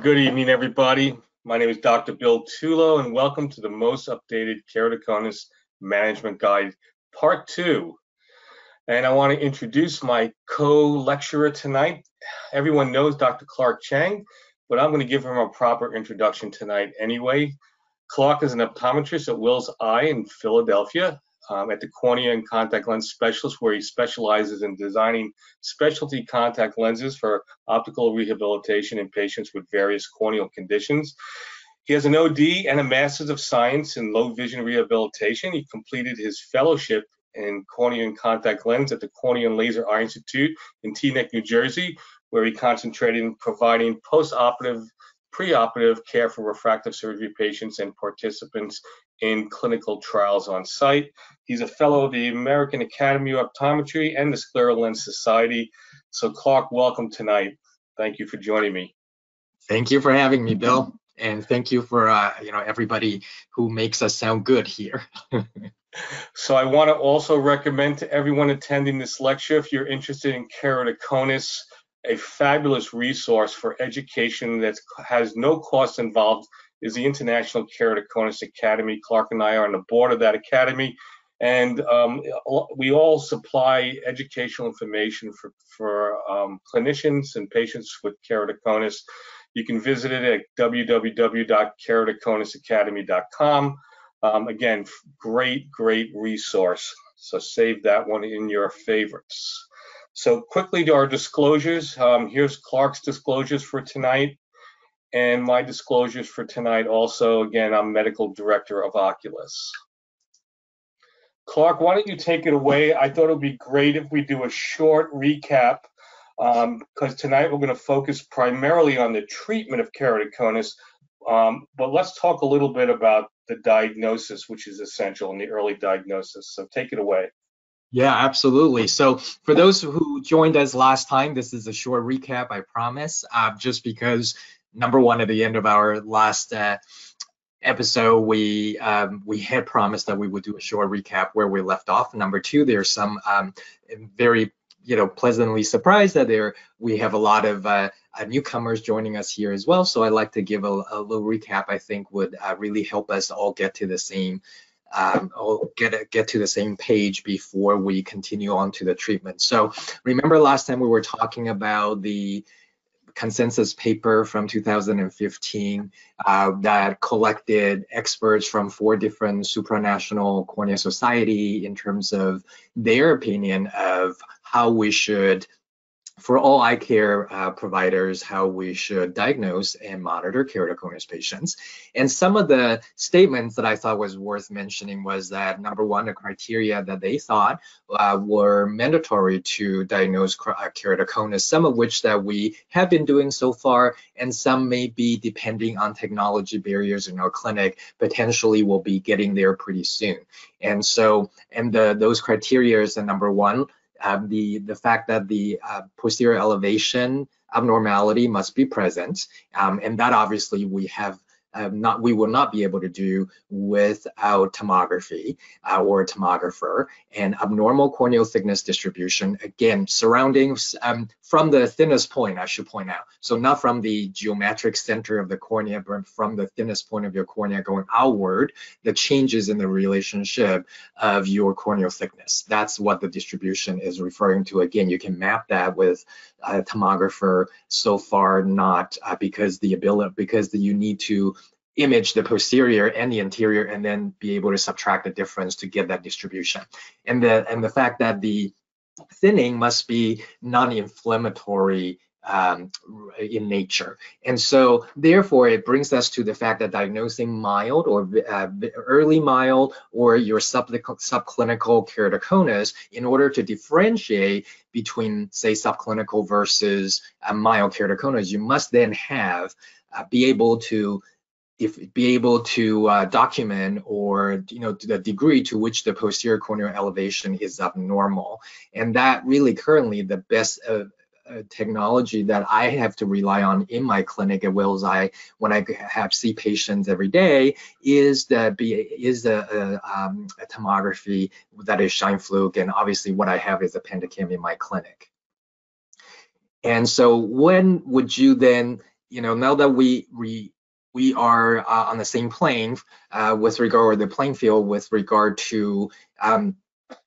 Good evening, everybody. My name is Dr. Bill Tullo, and welcome to the most updated keratoconus management guide, part two. And I want to introduce my co-lecturer tonight. Everyone knows Dr. Clark Chang, but I'm going to give him a proper introduction tonight anyway. Clark is an optometrist at Wills Eye in Philadelphia, um, at the cornea and contact lens specialist, where he specializes in designing specialty contact lenses for optical rehabilitation in patients with various corneal conditions. He has an OD and a Master's of Science in Low Vision Rehabilitation. He completed his fellowship in cornea and contact lens at the Cornea and Laser Eye Institute in Teaneck, New Jersey, where he concentrated in providing post-operative preoperative care for refractive surgery patients and participants in clinical trials on site. He's a fellow of the American Academy of Optometry and the Scleral Lens Society. So Clark, welcome tonight. Thank you for joining me. Thank you for having me, Bill. And thank you for uh, you know everybody who makes us sound good here. so I want to also recommend to everyone attending this lecture, if you're interested in keratoconus, a fabulous resource for education that has no cost involved is the International Keratoconus Academy. Clark and I are on the board of that academy, and um, we all supply educational information for, for um, clinicians and patients with keratoconus. You can visit it at www.keratoconusacademy.com. Um, again, great, great resource. So save that one in your favorites. So quickly to our disclosures. Um, here's Clark's disclosures for tonight and my disclosures for tonight also. Again, I'm medical director of Oculus. Clark, why don't you take it away? I thought it would be great if we do a short recap because um, tonight we're going to focus primarily on the treatment of keratoconus. Um, but let's talk a little bit about the diagnosis, which is essential in the early diagnosis. So take it away. Yeah, absolutely. So for those who joined us last time, this is a short recap, I promise, uh, just because number one, at the end of our last uh, episode, we um, we had promised that we would do a short recap where we left off. Number two, there's some um, very you know pleasantly surprised that there we have a lot of uh, uh, newcomers joining us here as well. So I'd like to give a, a little recap. I think would uh, really help us all get to the same um, get get to the same page before we continue on to the treatment. So remember last time we were talking about the consensus paper from 2015 uh, that collected experts from four different supranational cornea society in terms of their opinion of how we should for all eye care uh, providers how we should diagnose and monitor keratoconus patients. And some of the statements that I thought was worth mentioning was that number one, the criteria that they thought uh, were mandatory to diagnose uh, keratoconus, some of which that we have been doing so far, and some may be depending on technology barriers in our clinic, potentially will be getting there pretty soon. And so, and the, those criteria is the number one, um, the, the fact that the uh, posterior elevation abnormality must be present. Um, and that obviously we have um, not we will not be able to do without tomography uh, or a tomographer and abnormal corneal thickness distribution again surrounding um, from the thinnest point I should point out. So not from the geometric center of the cornea but from the thinnest point of your cornea going outward the changes in the relationship of your corneal thickness. That's what the distribution is referring to. Again you can map that with a tomographer so far not uh, because the ability because the, you need to image the posterior and the anterior and then be able to subtract the difference to get that distribution. And the and the fact that the thinning must be non-inflammatory um, in nature. And so therefore it brings us to the fact that diagnosing mild or uh, early mild or your subclinical keratoconus in order to differentiate between say subclinical versus mild keratoconus, you must then have uh, be able to if be able to uh, document or you know the degree to which the posterior corneal elevation is abnormal and that really currently the best uh, technology that I have to rely on in my clinic at Wills Eye when I have see patients every day is the is the uh, um, tomography that is Scheimpflug, and obviously what I have is a Pentacam in my clinic. And so when would you then you know, now that we we we are uh, on the same plane uh, with regard to the playing field with regard to um,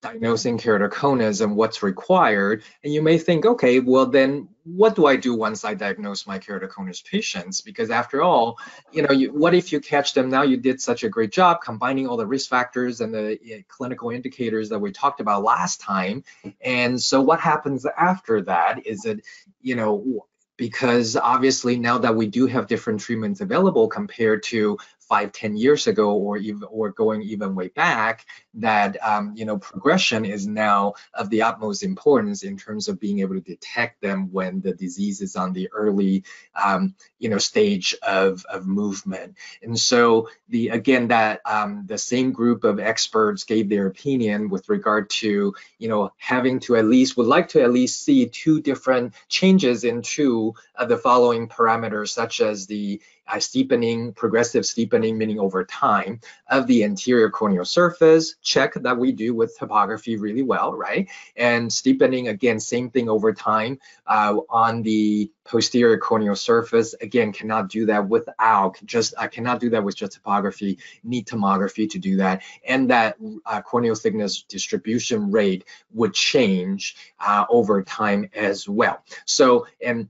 diagnosing keratoconus and what's required. And you may think, okay, well then what do I do once I diagnose my keratoconus patients? Because after all, you know, you, what if you catch them now? You did such a great job combining all the risk factors and the uh, clinical indicators that we talked about last time. And so what happens after that is that, you know, because obviously now that we do have different treatments available compared to five, ten years ago, or even or going even way back, that um, you know progression is now of the utmost importance in terms of being able to detect them when the disease is on the early um, you know stage of of movement. And so the again that um, the same group of experts gave their opinion with regard to you know having to at least would like to at least see two different changes in two of the following parameters, such as the uh, steepening, progressive steepening, meaning over time, of the anterior corneal surface, check that we do with topography really well, right? And steepening, again, same thing over time uh, on the posterior corneal surface. Again, cannot do that without, just I cannot do that with just topography, need tomography to do that. And that uh, corneal thickness distribution rate would change uh, over time as well. So, and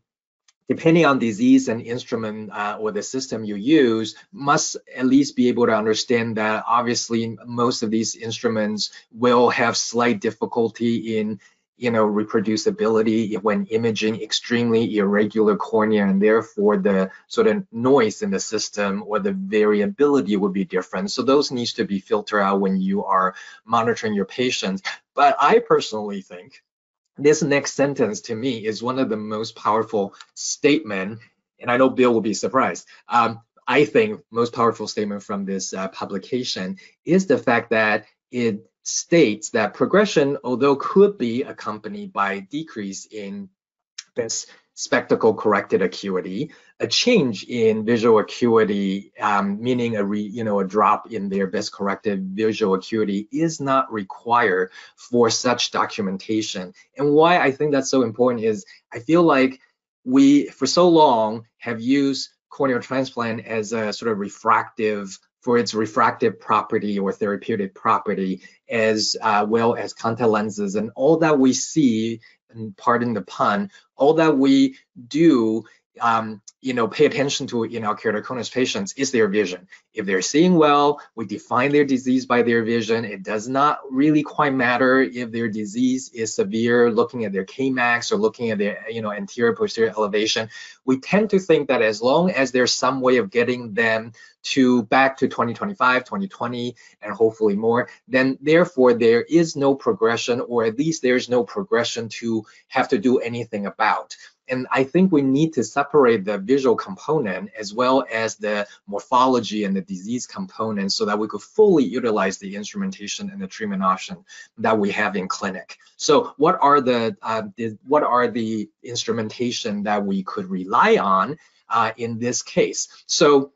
depending on disease and instrument uh, or the system you use, must at least be able to understand that obviously most of these instruments will have slight difficulty in you know reproducibility when imaging extremely irregular cornea and therefore the sort of noise in the system or the variability would be different. So those needs to be filtered out when you are monitoring your patients. But i personally think this next sentence to me is one of the most powerful statement, and I know Bill will be surprised. Um, I think most powerful statement from this uh, publication is the fact that it states that progression, although could be accompanied by decrease in best spectacle corrected acuity, a change in visual acuity, um, meaning a re, you know a drop in their best corrected visual acuity, is not required for such documentation. And why I think that's so important is I feel like we for so long have used corneal transplant as a sort of refractive for its refractive property or therapeutic property as uh, well as contact lenses and all that we see and pardon the pun, all that we do um, you know, pay attention to in our keratoconus patients is their vision. If they're seeing well, we define their disease by their vision. It does not really quite matter if their disease is severe, looking at their Kmax or looking at their, you know, anterior posterior elevation. We tend to think that as long as there's some way of getting them to back to 2025, 2020, and hopefully more, then therefore there is no progression, or at least there's no progression to have to do anything about. And I think we need to separate the visual component as well as the morphology and the disease component so that we could fully utilize the instrumentation and the treatment option that we have in clinic. So what are the, uh, the what are the instrumentation that we could rely on uh, in this case? So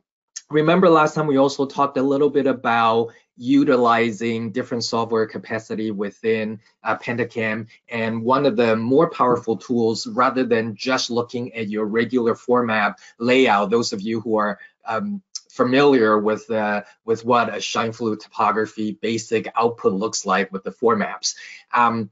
remember last time we also talked a little bit about utilizing different software capacity within uh, Pentacam. And one of the more powerful tools, rather than just looking at your regular format layout, those of you who are um, familiar with uh, with what a Scheimpflug topography basic output looks like with the formats. Um,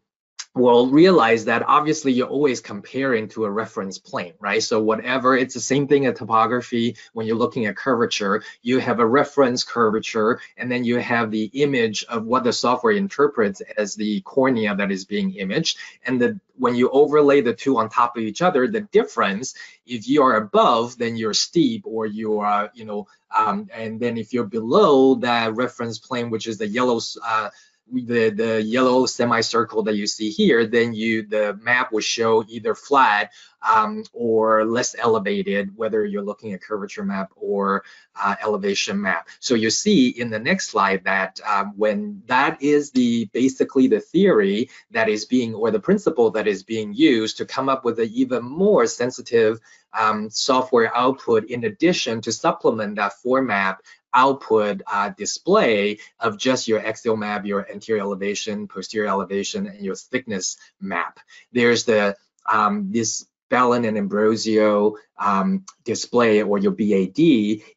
will realize that obviously you're always comparing to a reference plane, right? So whatever, it's the same thing at topography. When you're looking at curvature, you have a reference curvature, and then you have the image of what the software interprets as the cornea that is being imaged. And the, when you overlay the two on top of each other, the difference, if you are above, then you're steep or you are, you know, um, and then if you're below that reference plane, which is the yellow uh, the, the yellow semicircle that you see here, then you the map will show either flat um, or less elevated, whether you're looking at curvature map or uh, elevation map. So you see in the next slide that um, when that is the basically the theory that is being or the principle that is being used to come up with an even more sensitive um, software output in addition to supplement that format output uh, display of just your axial map, your anterior elevation, posterior elevation, and your thickness map. There's the um, this Belin and Ambrosio um, display or your BAD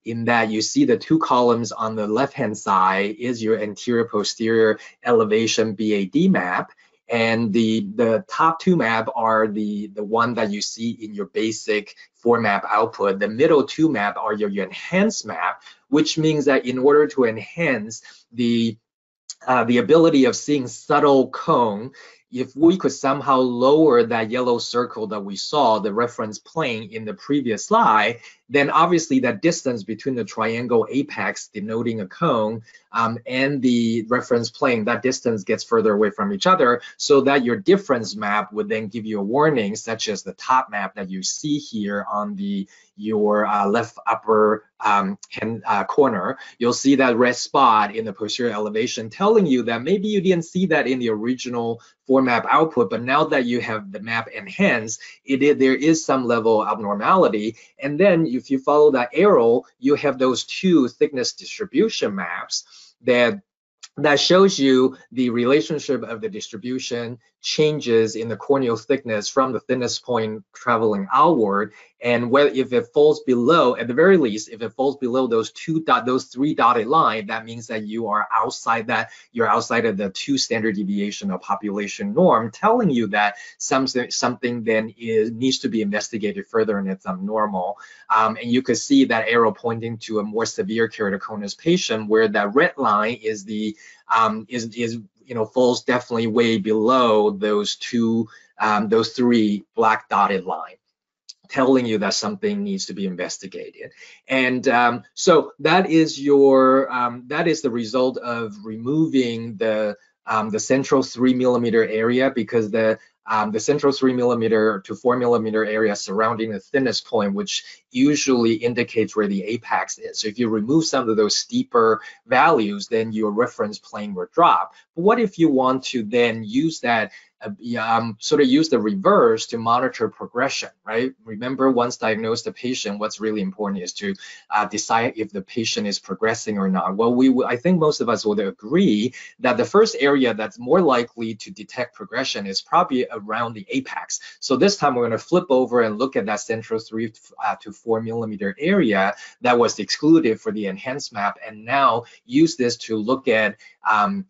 in that you see the two columns on the left-hand side is your anterior posterior elevation BAD map and the the top two map are the the one that you see in your basic four map output. The middle two map are your, your enhanced map which means that in order to enhance the uh, the ability of seeing subtle cone if we could somehow lower that yellow circle that we saw, the reference plane in the previous slide, then obviously that distance between the triangle apex denoting a cone um, and the reference plane, that distance gets further away from each other so that your difference map would then give you a warning such as the top map that you see here on the your uh, left upper um, hand uh, corner, you'll see that red spot in the posterior elevation telling you that maybe you didn't see that in the original four map output, but now that you have the map enhanced, it, there is some level of abnormality. And then if you follow that arrow, you have those two thickness distribution maps that that shows you the relationship of the distribution changes in the corneal thickness from the thinnest point traveling outward and whether if it falls below at the very least if it falls below those two dot those three dotted line that means that you are outside that you're outside of the two standard deviation of population norm telling you that something something then is needs to be investigated further and it's abnormal. Um, and you could see that arrow pointing to a more severe keratoconus patient where that red line is the um, is is you know falls definitely way below those two um, those three black dotted line telling you that something needs to be investigated and um, so that is your um, that is the result of removing the um, the central three millimeter area because the um, the central three millimeter to four millimeter area surrounding the thinnest point, which usually indicates where the apex is. So if you remove some of those steeper values, then your reference plane will drop. But what if you want to then use that um, sort of use the reverse to monitor progression, right? Remember, once diagnosed the patient, what's really important is to uh, decide if the patient is progressing or not. Well, we I think most of us would agree that the first area that's more likely to detect progression is probably around the apex. So this time we're going to flip over and look at that central three uh, to four millimeter area that was excluded for the enhanced map, and now use this to look at um,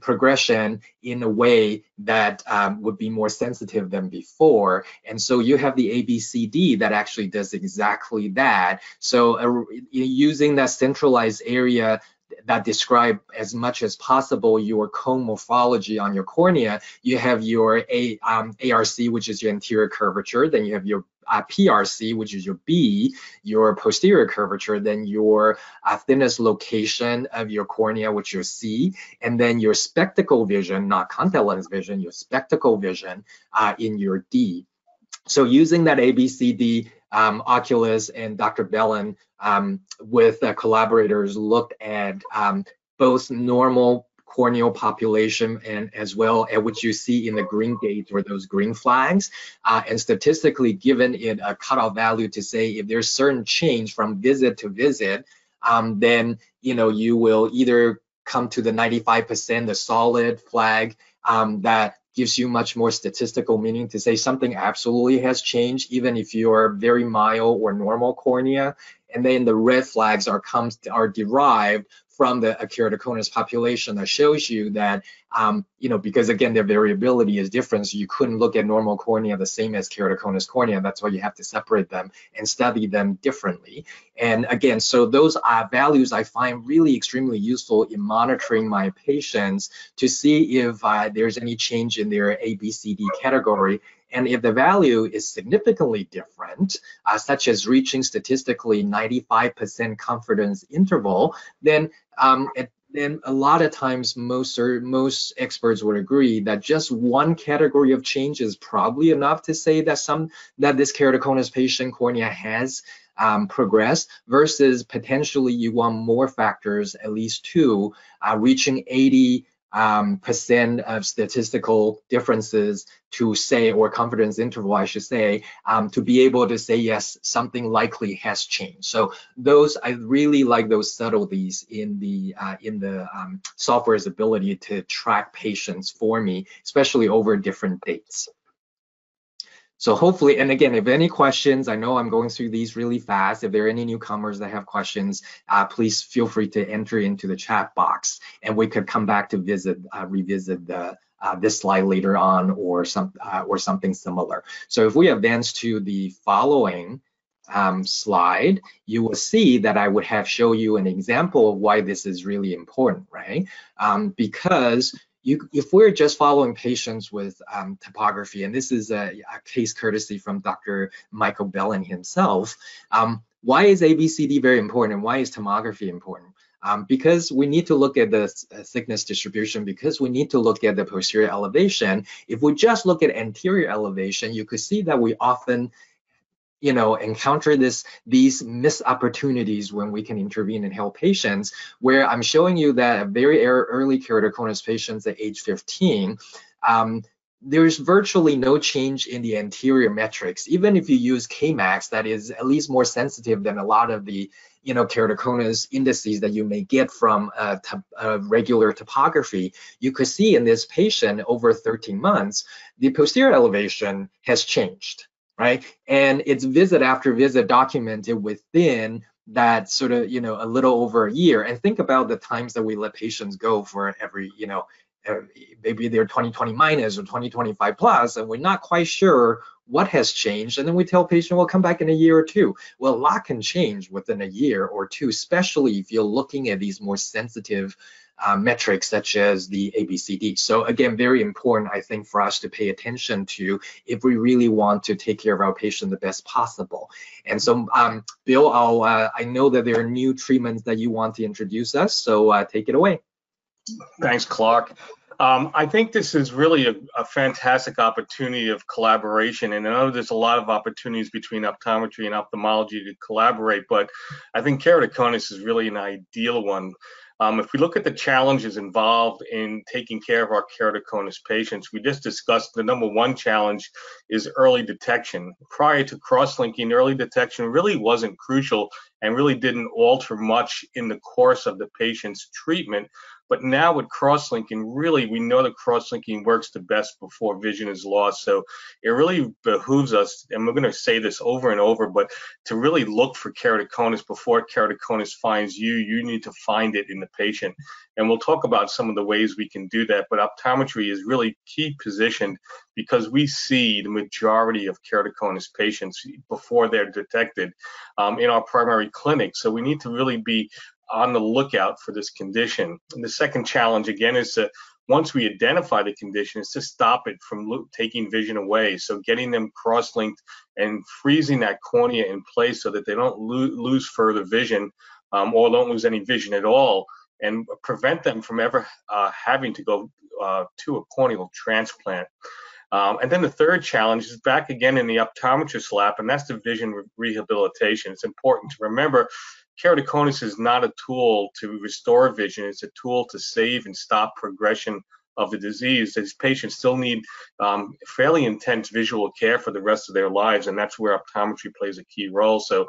progression in a way that um, would be more sensitive than before. And so you have the ABCD that actually does exactly that. So uh, using that centralized area that describe as much as possible your cone morphology on your cornea. You have your A, um, ARC, which is your anterior curvature. Then you have your uh, PRC, which is your B, your posterior curvature, then your uh, thinnest location of your cornea, which your C, and then your spectacle vision, not contact lens vision, your spectacle vision uh, in your D. So using that ABCD, um, Oculus and Dr. Belin um, with collaborators looked at um, both normal corneal population and as well as what you see in the green gate or those green flags. Uh, and statistically given it a cutoff value to say if there's certain change from visit to visit um, then you know you will either come to the 95% the solid flag um, that gives you much more statistical meaning to say something absolutely has changed even if you're very mild or normal cornea. And then the red flags are comes are derived from the keratoconus population that shows you that, um, you know, because again, their variability is different. So you couldn't look at normal cornea the same as keratoconus cornea. That's why you have to separate them and study them differently. And again, so those are values I find really extremely useful in monitoring my patients to see if uh, there's any change in their ABCD category and if the value is significantly different, uh, such as reaching statistically 95% confidence interval, then um, it, then a lot of times most or most experts would agree that just one category of change is probably enough to say that some that this keratoconus patient cornea has um, progressed versus potentially you want more factors, at least two, uh, reaching 80 um, percent of statistical differences to say, or confidence interval, I should say, um, to be able to say, yes, something likely has changed. So those, I really like those subtleties in the, uh, in the um, software's ability to track patients for me, especially over different dates. So hopefully, and again, if any questions, I know I'm going through these really fast. If there are any newcomers that have questions, uh, please feel free to enter into the chat box, and we could come back to visit, uh, revisit the uh, this slide later on, or some uh, or something similar. So if we advance to the following um, slide, you will see that I would have show you an example of why this is really important, right? Um, because you, if we're just following patients with um, topography, and this is a, a, case courtesy from Dr. Michael Belin himself, um, why is ABCD very important and why is tomography important? Um, because we need to look at the uh, thickness distribution, because we need to look at the posterior elevation. If we just look at anterior elevation, you could see that we often you know, encounter this these missed opportunities when we can intervene and help patients, where I'm showing you that a very early keratoconus patients at age 15, um, there's virtually no change in the anterior metrics. Even if you use Kmax, that is at least more sensitive than a lot of the you know keratoconus indices that you may get from a, a, regular topography, you could see in this patient over 13 months, the posterior elevation has changed right? And it's visit after visit documented within that sort of, you know, a little over a year. And think about the times that we let patients go for every, you know, eh, maybe they're 2020 minus or 2025 plus, and we're not quite sure what has changed. And then we tell patient, well, come back in a year or two. Well, a lot can change within a year or two, especially if you're looking at these more sensitive uh, metrics such as the ABCD. So again, very important, I think, for us to pay attention to if we really want to take care of our patient the best possible. And so, um, Bill, I'll, uh, I know that there are new treatments that you want to introduce us, so uh, take it away. Thanks, Clark. Um, I think this is really a, a, fantastic opportunity of collaboration, and I know there's a lot of opportunities between optometry and ophthalmology to collaborate, but I think keratoconus is really an ideal one. Um, if we look at the challenges involved in taking care of our keratoconus patients, we just discussed the number one challenge is early detection. Prior to cross-linking, early detection really wasn't crucial and really didn't alter much in the course of the patient's treatment. But now with cross-linking, really, we know that cross-linking works the best before vision is lost. So it really behooves us, and we're going to say this over and over, but to really look for keratoconus before keratoconus finds you, you need to find it in the patient. And we'll talk about some of the ways we can do that. But optometry is really key positioned because we see the majority of keratoconus patients before they're detected um, in our primary clinic. So we need to really be on the lookout for this condition. And the second challenge again is to once we identify the condition is to stop it from taking vision away. So getting them cross-linked and freezing that cornea in place so that they don't lo lose further vision um, or don't lose any vision at all and prevent them from ever uh, having to go uh, to a corneal transplant. Um, and then the third challenge is back again in the optometrist lap, and that's the vision re rehabilitation. It's important to remember keratoconus is not a tool to restore vision. It's a tool to save and stop progression of the disease. These patients still need um, fairly intense visual care for the rest of their lives, and that's where optometry plays a key role. So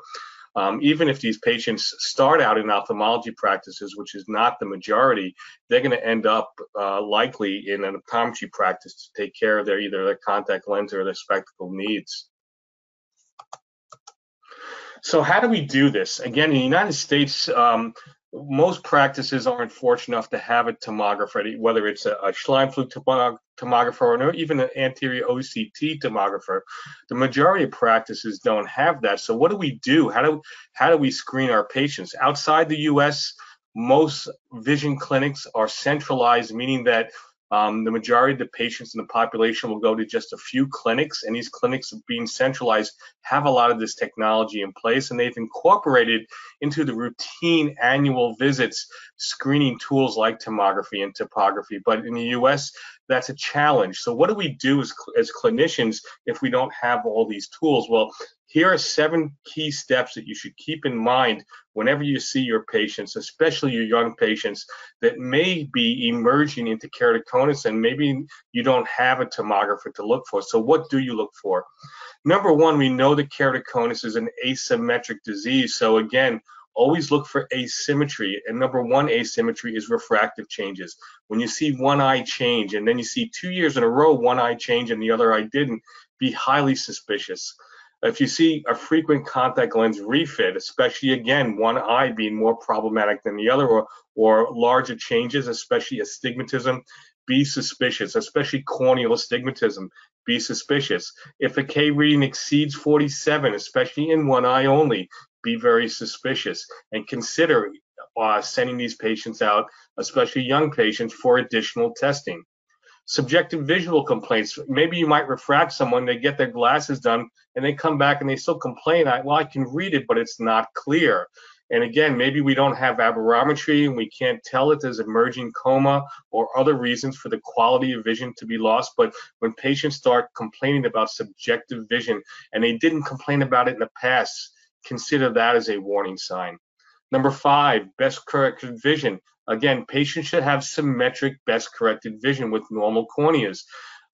um, even if these patients start out in ophthalmology practices, which is not the majority, they're going to end up uh, likely in an optometry practice to take care of their either their contact lens or their spectacle needs. So how do we do this? Again, in the United States, um, most practices aren't fortunate enough to have a tomographer, whether it's a, a Scheimpflug tomographer or even an anterior OCT tomographer. The majority of practices don't have that. So what do we do? How do how do we screen our patients outside the U.S.? Most vision clinics are centralized, meaning that um, the majority of the patients in the population will go to just a few clinics, and these clinics, being centralized, have a lot of this technology in place, and they've incorporated into the routine annual visits screening tools like tomography and topography. But in the US, that's a challenge. So, what do we do as, as clinicians if we don't have all these tools? Well, here are seven key steps that you should keep in mind whenever you see your patients, especially your young patients that may be emerging into keratoconus and maybe you don't have a tomographer to look for. So what do you look for? Number one, we know that keratoconus is an asymmetric disease. So again, always look for asymmetry. And number one asymmetry is refractive changes. When you see one eye change and then you see two years in a row one eye change and the other eye didn't, be highly suspicious. If you see a frequent contact lens refit, especially again, one eye being more problematic than the other, or, or larger changes, especially astigmatism, be suspicious, especially corneal astigmatism. Be suspicious. If a K reading exceeds 47, especially in one eye only, be very suspicious and consider uh, sending these patients out, especially young patients, for additional testing. Subjective visual complaints. Maybe you might refract someone, they get their glasses done, and they come back and they still complain. I, well, I can read it, but it's not clear. And again, maybe we don't have aberrometry and we can't tell it as emerging coma or other reasons for the quality of vision to be lost. But when patients start complaining about subjective vision and they didn't complain about it in the past, consider that as a warning sign. Number five, best corrected vision. Again, patients should have symmetric best corrected vision with normal corneas.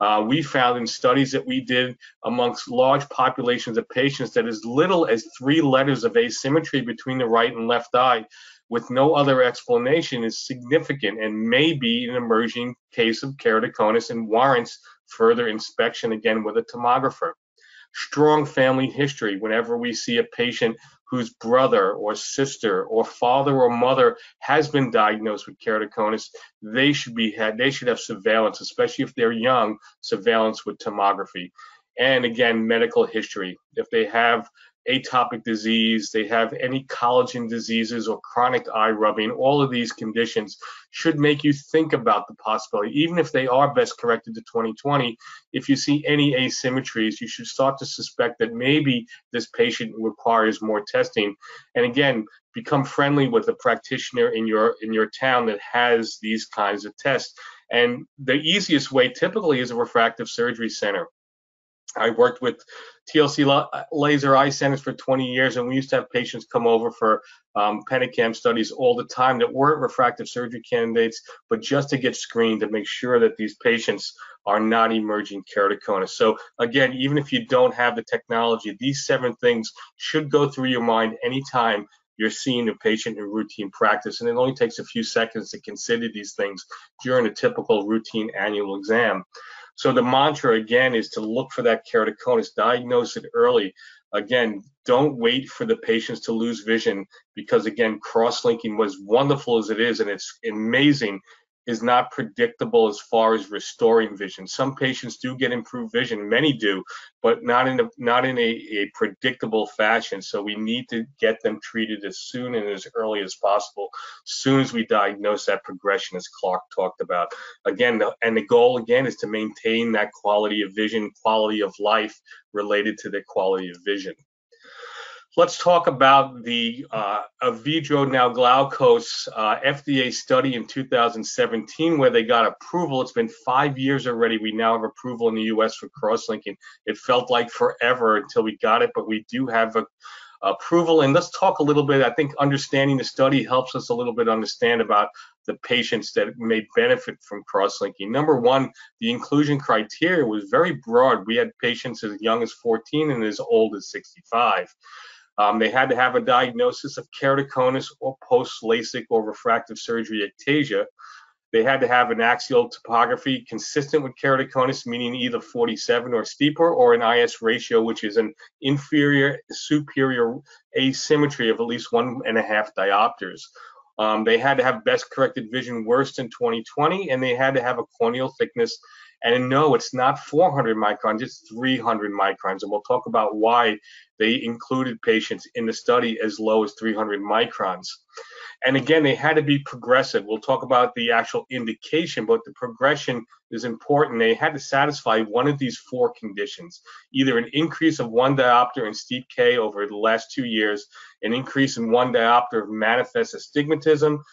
Uh, we found in studies that we did amongst large populations of patients that as little as three letters of asymmetry between the right and left eye with no other explanation is significant and may be an emerging case of keratoconus and warrants further inspection again with a tomographer. Strong family history. Whenever we see a patient whose brother or sister or father or mother has been diagnosed with keratoconus, they should be had they should have surveillance, especially if they're young, surveillance with tomography. And again, medical history. If they have atopic disease, they have any collagen diseases or chronic eye rubbing, all of these conditions should make you think about the possibility, even if they are best corrected to 2020, if you see any asymmetries, you should start to suspect that maybe this patient requires more testing. And again, become friendly with a practitioner in your in your town that has these kinds of tests. And the easiest way typically is a refractive surgery center. I worked with TLC laser eye centers for 20 years, and we used to have patients come over for um, Pentacam studies all the time that weren't refractive surgery candidates, but just to get screened to make sure that these patients are not emerging keratoconus. So again, even if you don't have the technology, these seven things should go through your mind anytime you're seeing a patient in routine practice. And it only takes a few seconds to consider these things during a typical routine annual exam. So the mantra again is to look for that keratoconus, diagnose it early. Again, don't wait for the patients to lose vision because again, cross-linking was wonderful as it is, and it's amazing is not predictable as far as restoring vision. Some patients do get improved vision, many do, but not in a not in a, a, predictable fashion. So we need to get them treated as soon and as early as possible, as soon as we diagnose that progression, as Clark talked about. Again, the, and the goal again is to maintain that quality of vision, quality of life related to the quality of vision. Let's talk about the uh, now Glaukos uh, FDA study in 2017 where they got approval. It's been five years already. We now have approval in the U.S. for cross-linking. It felt like forever until we got it, but we do have a, approval. And let's talk a little bit. I think understanding the study helps us a little bit understand about the patients that may benefit from cross-linking. Number one, the inclusion criteria was very broad. We had patients as young as 14 and as old as 65. Um, they had to have a diagnosis of keratoconus or post-LASIK or refractive surgery ectasia. They had to have an axial topography consistent with keratoconus, meaning either 47 or steeper, or an IS ratio, which is an inferior superior asymmetry of at least one and a half diopters. Um, they had to have best corrected vision worse than 2020, and they had to have a corneal thickness and no, it's not 400 microns, it's 300 microns. And we'll talk about why they included patients in the study as low as 300 microns. And again, they had to be progressive. We'll talk about the actual indication, but the progression is important. They had to satisfy one of these four conditions either an increase of one diopter in steep K over the last two years, an increase in one diopter of manifest astigmatism,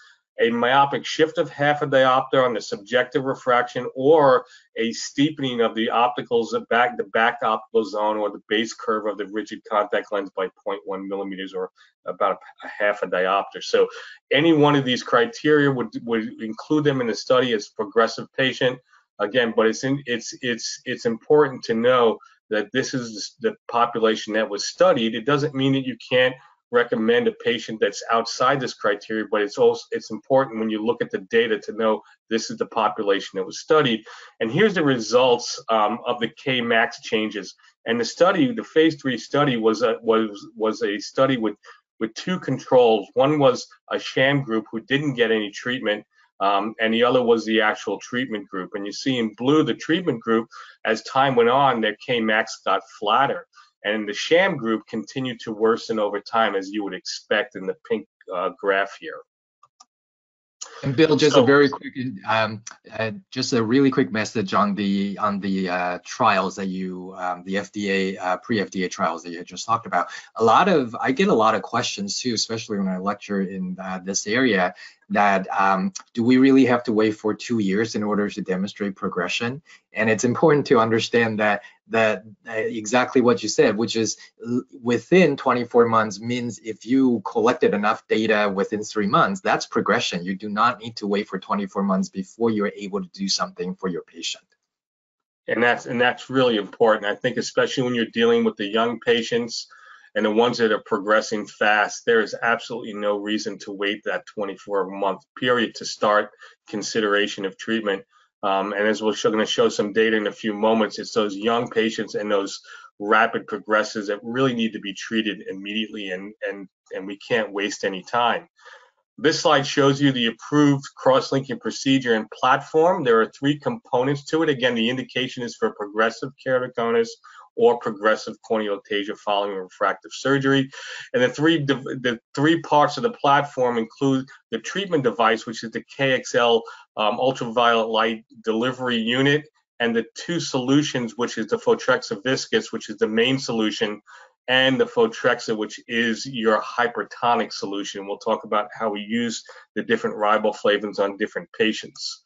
a myopic shift of half a diopter on the subjective refraction or a steepening of the opticals back the back optical zone or the base curve of the rigid contact lens by 0.1 millimeters or about a half a diopter. So any one of these criteria would would include them in the study as progressive patient. Again, but it's in, it's it's it's important to know that this is the population that was studied. It doesn't mean that you can't recommend a patient that's outside this criteria, but it's also it's important when you look at the data to know this is the population that was studied. And here's the results um, of the K-max changes. And the study, the phase three study, was a was was a study with with two controls. One was a sham group who didn't get any treatment, um, and the other was the actual treatment group. And you see in blue the treatment group, as time went on, their K-max got flatter. And the sham group continued to worsen over time, as you would expect in the pink uh, graph here. And Bill, just so, a very quick, um, uh, just a really quick message on the on the uh, trials that you, um, the FDA uh, pre-FDA trials that you just talked about. A lot of I get a lot of questions too, especially when I lecture in uh, this area, that um, do we really have to wait for two years in order to demonstrate progression? And it's important to understand that that uh, exactly what you said, which is within 24 months means if you collected enough data within three months, that's progression. You do not need to wait for 24 months before you're able to do something for your patient. And that's and that's really important. I think especially when you're dealing with the young patients and the ones that are progressing fast, there is absolutely no reason to wait that 24 month period to start consideration of treatment. Um, and as we're going to show some data in a few moments, it's those young patients and those rapid progressors that really need to be treated immediately and, and, and we can't waste any time. This slide shows you the approved cross-linking procedure and platform. There are three components to it. Again, the indication is for progressive keratoconus or progressive corneal ectasia following refractive surgery. And the three the three parts of the platform include the treatment device, which is the KXL um, ultraviolet light delivery unit, and the two solutions, which is the Photrexa viscous, which is the main solution, and the Photrexa, which is your hypertonic solution. We'll talk about how we use the different riboflavins on different patients.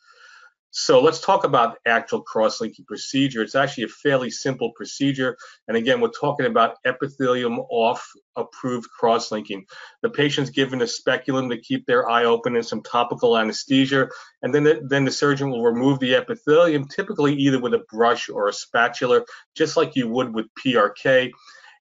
So let's talk about actual cross-linking procedure. It's actually a fairly simple procedure. And again, we're talking about epithelium off approved cross-linking. The patient's given a speculum to keep their eye open and some topical anesthesia. And then the, then the surgeon will remove the epithelium, typically either with a brush or a spatula, just like you would with PRK.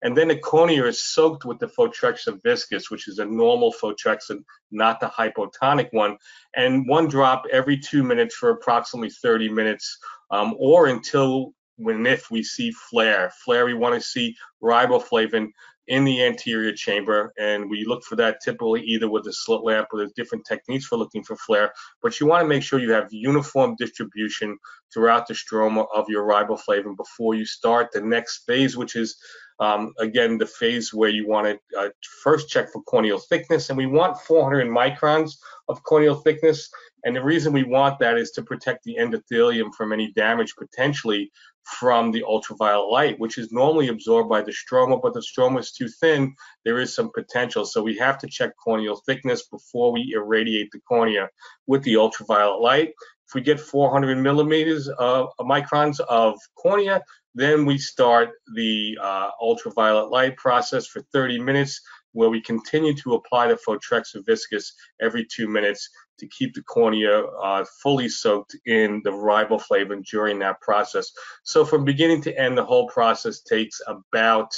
And then the cornea is soaked with the Photrexa viscous, which is a normal Photrexa, not the hypotonic one. And one drop every two minutes for approximately 30 minutes um, or until when if we see flare. Flare, we want to see riboflavin in the anterior chamber, and we look for that typically either with a slit lamp or there's different techniques for looking for flare, but you want to make sure you have uniform distribution throughout the stroma of your riboflavin before you start the next phase, which is um, again, the phase where you want to uh, first check for corneal thickness, and we want 400 microns of corneal thickness. And the reason we want that is to protect the endothelium from any damage potentially from the ultraviolet light, which is normally absorbed by the stroma, but the stroma is too thin, there is some potential. So we have to check corneal thickness before we irradiate the cornea with the ultraviolet light. If we get 400 millimeters of microns of cornea, then we start the uh, ultraviolet light process for 30 minutes where we continue to apply the Photrexa viscous every two minutes to keep the cornea uh, fully soaked in the riboflavin during that process. So from beginning to end, the whole process takes about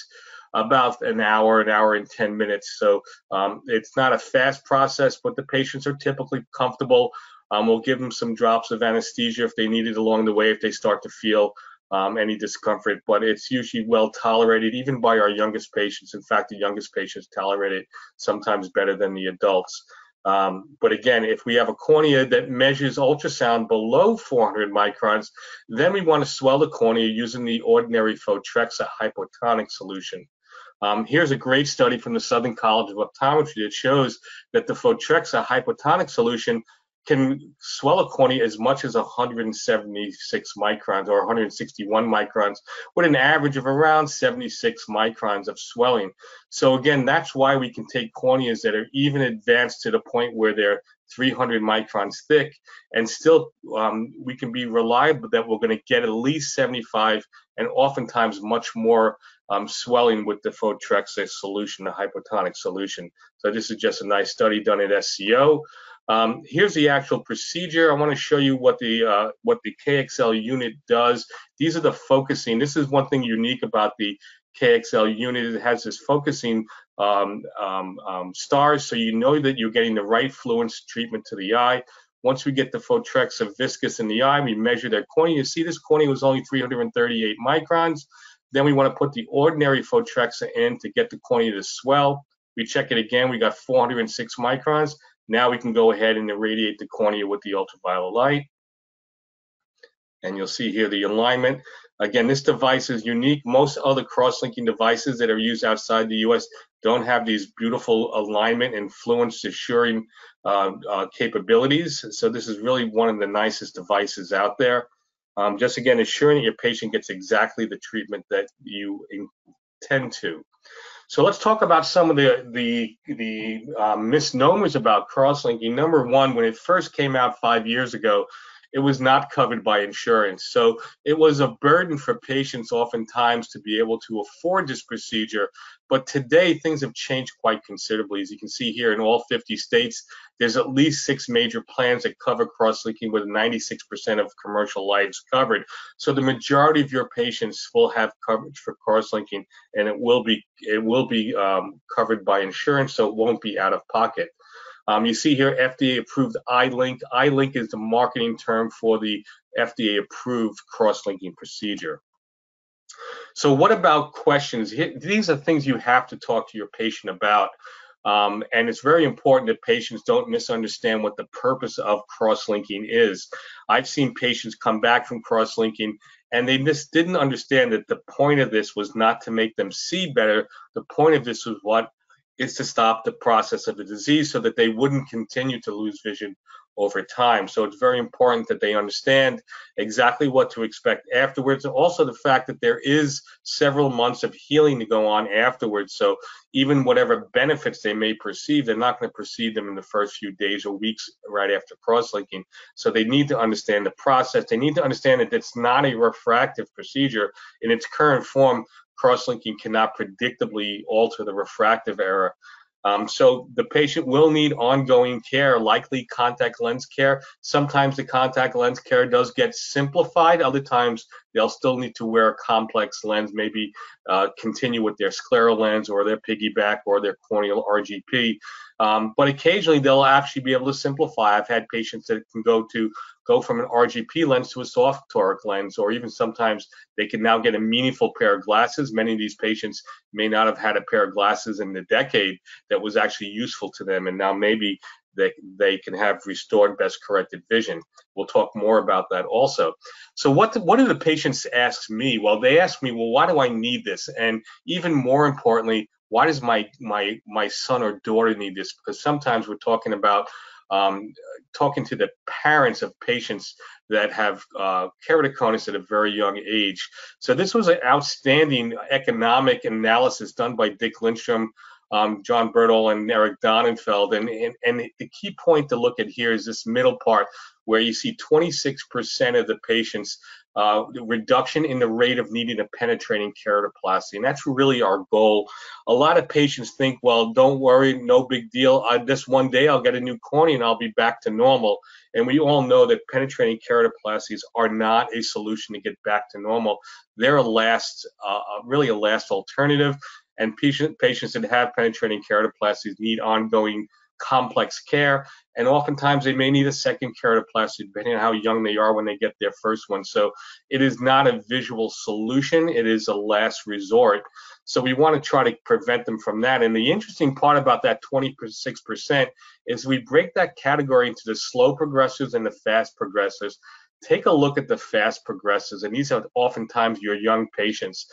about an hour, an hour and 10 minutes. So um, it's not a fast process, but the patients are typically comfortable. Um, we'll give them some drops of anesthesia if they need it along the way, if they start to feel um, any discomfort, but it's usually well tolerated even by our youngest patients. In fact, the youngest patients tolerate it sometimes better than the adults. Um, but again, if we have a cornea that measures ultrasound below 400 microns, then we want to swell the cornea using the ordinary Photrexa hypotonic solution. Um, here's a great study from the Southern College of Optometry that shows that the Photrexa hypotonic solution can swell a cornea as much as 176 microns or 161 microns with an average of around 76 microns of swelling. So again, that's why we can take corneas that are even advanced to the point where they're 300 microns thick and still um, we can be reliable that we're going to get at least 75 and oftentimes much more um, swelling with the Photrexa solution, the hypotonic solution. So this is just a nice study done at SCO. Um, here's the actual procedure. I want to show you what the uh, what the KXL unit does. These are the focusing. This is one thing unique about the KXL unit. It has this focusing um, um, um, stars, so you know that you're getting the right fluence treatment to the eye. Once we get the Photrexa viscous in the eye, we measure their cornea. You see this cornea was only 338 microns. Then we want to put the ordinary Photrexa in to get the cornea to swell. We check it again, we got 406 microns. Now we can go ahead and irradiate the cornea with the ultraviolet light. And you'll see here the alignment. Again, this device is unique. Most other cross-linking devices that are used outside the US don't have these beautiful alignment and fluence assuring uh, uh, capabilities. So this is really one of the nicest devices out there. Um, just again, ensuring that your patient gets exactly the treatment that you intend to. So let's talk about some of the the the uh, misnomers about cross-linking. Number one, when it first came out five years ago, it was not covered by insurance. So it was a burden for patients oftentimes to be able to afford this procedure. But today things have changed quite considerably. As you can see here in all 50 states, there's at least six major plans that cover cross-linking with 96% of commercial lives covered. So the majority of your patients will have coverage for cross-linking and it will be it will be um, covered by insurance, so it won't be out of pocket. Um, you see here FDA approved iLink. iLink is the marketing term for the FDA approved cross-linking procedure. So what about questions? These are things you have to talk to your patient about. Um, and it's very important that patients don't misunderstand what the purpose of cross-linking is. I've seen patients come back from cross-linking and they just didn't understand that the point of this was not to make them see better. The point of this was what is to stop the process of the disease so that they wouldn't continue to lose vision over time. So it's very important that they understand exactly what to expect afterwards. And also the fact that there is several months of healing to go on afterwards. So even whatever benefits they may perceive, they're not going to perceive them in the first few days or weeks right after cross-linking. So they need to understand the process. They need to understand that it's not a refractive procedure in its current form cross-linking cannot predictably alter the refractive error. Um, so the patient will need ongoing care, likely contact lens care. Sometimes the contact lens care does get simplified. Other times they'll still need to wear a complex lens, maybe uh, continue with their scleral lens or their piggyback or their corneal RGP. Um, but occasionally they'll actually be able to simplify. I've had patients that can go to go from an RGP lens to a soft toric lens, or even sometimes they can now get a meaningful pair of glasses. Many of these patients may not have had a pair of glasses in the decade that was actually useful to them, and now maybe they, they can have restored best corrected vision. We'll talk more about that also. So what, what do the patients ask me? Well, they ask me, well, why do I need this? And even more importantly, why does my my my son or daughter need this? Because sometimes we're talking about um, talking to the parents of patients that have uh, keratoconus at a very young age. So this was an outstanding economic analysis done by Dick Lindstrom, um, John Berdahl, and Eric Donnenfeld. And, and, and the key point to look at here is this middle part where you see 26% of the patients uh, reduction in the rate of needing a penetrating keratoplasty. And that's really our goal. A lot of patients think, well, don't worry, no big deal. I, this one day I'll get a new cornea and I'll be back to normal. And we all know that penetrating keratoplasties are not a solution to get back to normal. They're a last, uh, uh really a last alternative. And patient, patients that have penetrating keratoplasties need ongoing complex care. And oftentimes they may need a second keratoplasty, depending on how young they are when they get their first one. So it is not a visual solution, it is a last resort. So we want to try to prevent them from that. And the interesting part about that 26% is we break that category into the slow progressors and the fast progressors. Take a look at the fast progressors, and these are oftentimes your young patients.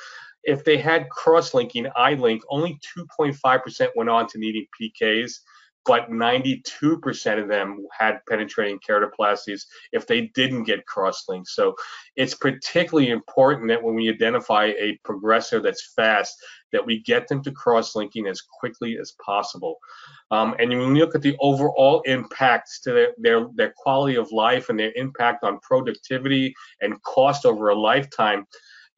If they had cross-linking, iLink, only 2.5% went on to needing PKs but 92% of them had penetrating keratoplasties if they didn't get cross-linked. So it's particularly important that when we identify a progressor that's fast, that we get them to cross-linking as quickly as possible. Um, and when we look at the overall impacts to their, their, their quality of life and their impact on productivity and cost over a lifetime,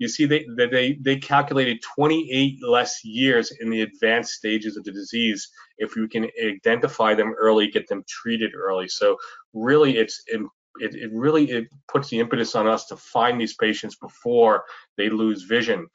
you see they, they, they calculated 28 less years in the advanced stages of the disease if we can identify them early, get them treated early. So really it's it, it really it puts the impetus on us to find these patients before they lose vision.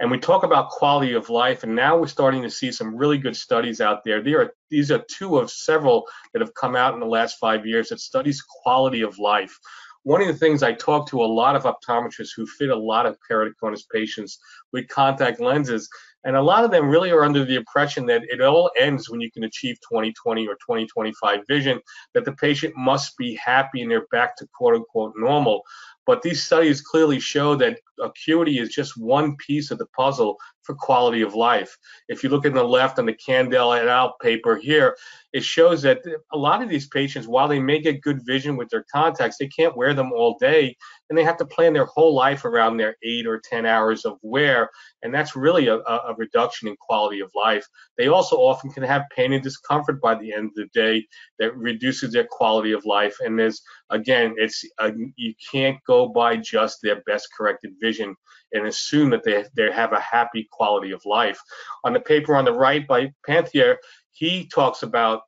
And we talk about quality of life, and now we're starting to see some really good studies out there. There are these are two of several that have come out in the last five years that studies quality of life. One of the things I talk to a lot of optometrists who fit a lot of keratoconus patients with contact lenses and a lot of them really are under the impression that it all ends when you can achieve 2020 or 2025 vision, that the patient must be happy and they're back to quote unquote normal. But these studies clearly show that acuity is just one piece of the puzzle for quality of life. If you look at the left on the Kandel et al. paper here, it shows that a lot of these patients, while they may get good vision with their contacts, they can't wear them all day, and they have to plan their whole life around their eight or 10 hours of wear, and that's really a, a reduction in quality of life. They also often can have pain and discomfort by the end of the day that reduces their quality of life. And there's, again, it's a, uh, you can't go by just their best corrected vision and assume that they, they have a happy quality of life. On the paper on the right by Panthier, he talks about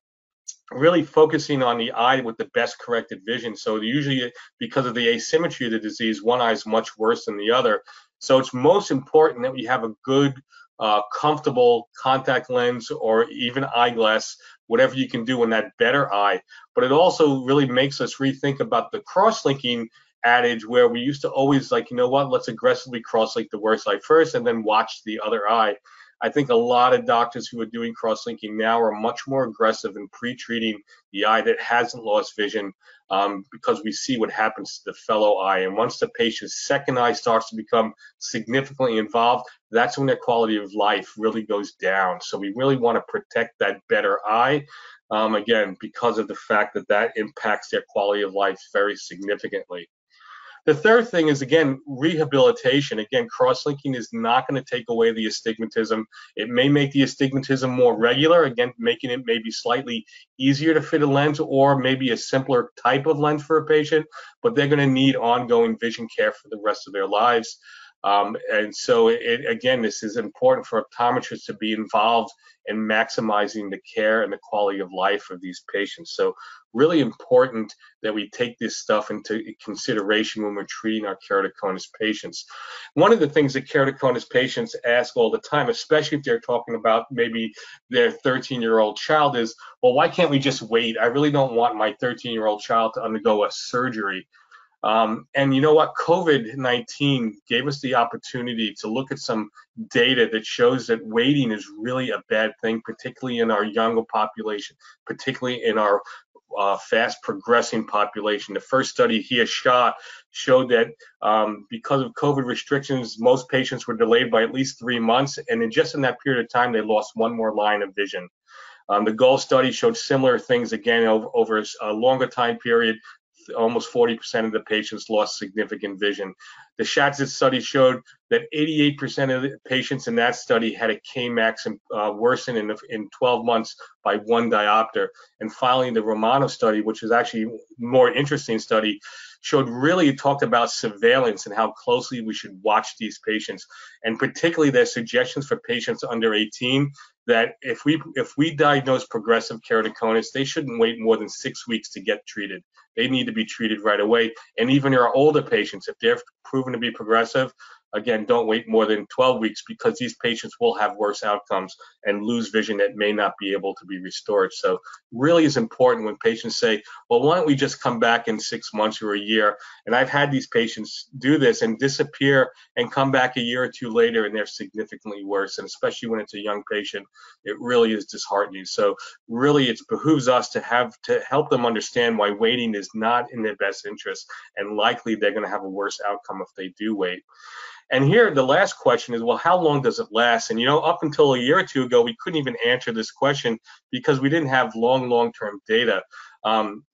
really focusing on the eye with the best corrected vision. So usually because of the asymmetry of the disease, one eye is much worse than the other. So it's most important that we have a good, uh, comfortable contact lens or even eyeglass, whatever you can do in that better eye. But it also really makes us rethink about the cross-linking adage where we used to always like, you know what, let's aggressively cross-link the worst eye first and then watch the other eye. I think a lot of doctors who are doing cross-linking now are much more aggressive in pre-treating the eye that hasn't lost vision um, because we see what happens to the fellow eye. And once the patient's second eye starts to become significantly involved, that's when their quality of life really goes down. So we really want to protect that better eye. Um, again, because of the fact that that impacts their quality of life very significantly. The third thing is, again, rehabilitation. Again, cross-linking is not going to take away the astigmatism. It may make the astigmatism more regular, again, making it maybe slightly easier to fit a lens or maybe a simpler type of lens for a patient, but they're going to need ongoing vision care for the rest of their lives. Um, and so, it, again, this is important for optometrists to be involved in maximizing the care and the quality of life of these patients. So, really important that we take this stuff into consideration when we're treating our keratoconus patients. One of the things that keratoconus patients ask all the time, especially if they're talking about maybe their 13 year old child, is, well, why can't we just wait? I really don't want my 13 year old child to undergo a surgery. Um, and you know what? COVID 19 gave us the opportunity to look at some data that shows that waiting is really a bad thing, particularly in our younger population, particularly in our uh, fast progressing population. The first study here, Shah, showed that um, because of COVID restrictions, most patients were delayed by at least three months. And in just in that period of time, they lost one more line of vision. Um, the GOAL study showed similar things again over, over a longer time period, almost 40% of the patients lost significant vision. The Shatsit study showed that 88% of the patients in that study had a Kmax uh, worsen in, in 12 months by one diopter. And finally, the Romano study, which is actually a more interesting study, showed really talked about surveillance and how closely we should watch these patients, and particularly their suggestions for patients under 18 that if we if we diagnose progressive keratoconus, they shouldn't wait more than six weeks to get treated. They need to be treated right away. And even our older patients, if they're proven to be progressive, again, don't wait more than 12 weeks because these patients will have worse outcomes and lose vision that may not be able to be restored. So really is important when patients say, well, why don't we just come back in six months or a year? And I've had these patients do this and disappear and come back a year or two later and they're significantly worse. And especially when it's a young patient, it really is disheartening. So really it behooves us to have to help them understand why waiting is not in their best interest and likely they're going to have a worse outcome if they do wait. And here, the last question is, well, how long does it last? And you know, up until a year or two ago, we couldn't even answer this question because we didn't have long, long-term data. Um,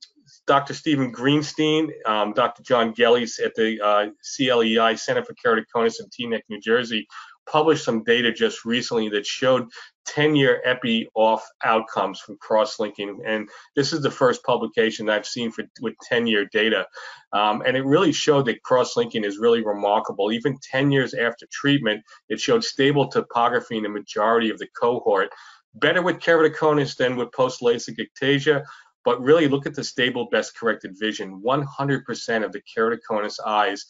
Dr. Stephen Greenstein, um, Dr. John Gelles at the uh, CLEI Center for Keratoconus in Teaneck, New Jersey, published some data just recently that showed 10-year epi off outcomes from cross-linking, and this is the first publication I've seen for with 10-year data, um, and it really showed that cross-linking is really remarkable. Even 10 years after treatment, it showed stable topography in the majority of the cohort, better with keratoconus than with post-LASIK ectasia, but really look at the stable best corrected vision. 100% of the keratoconus eyes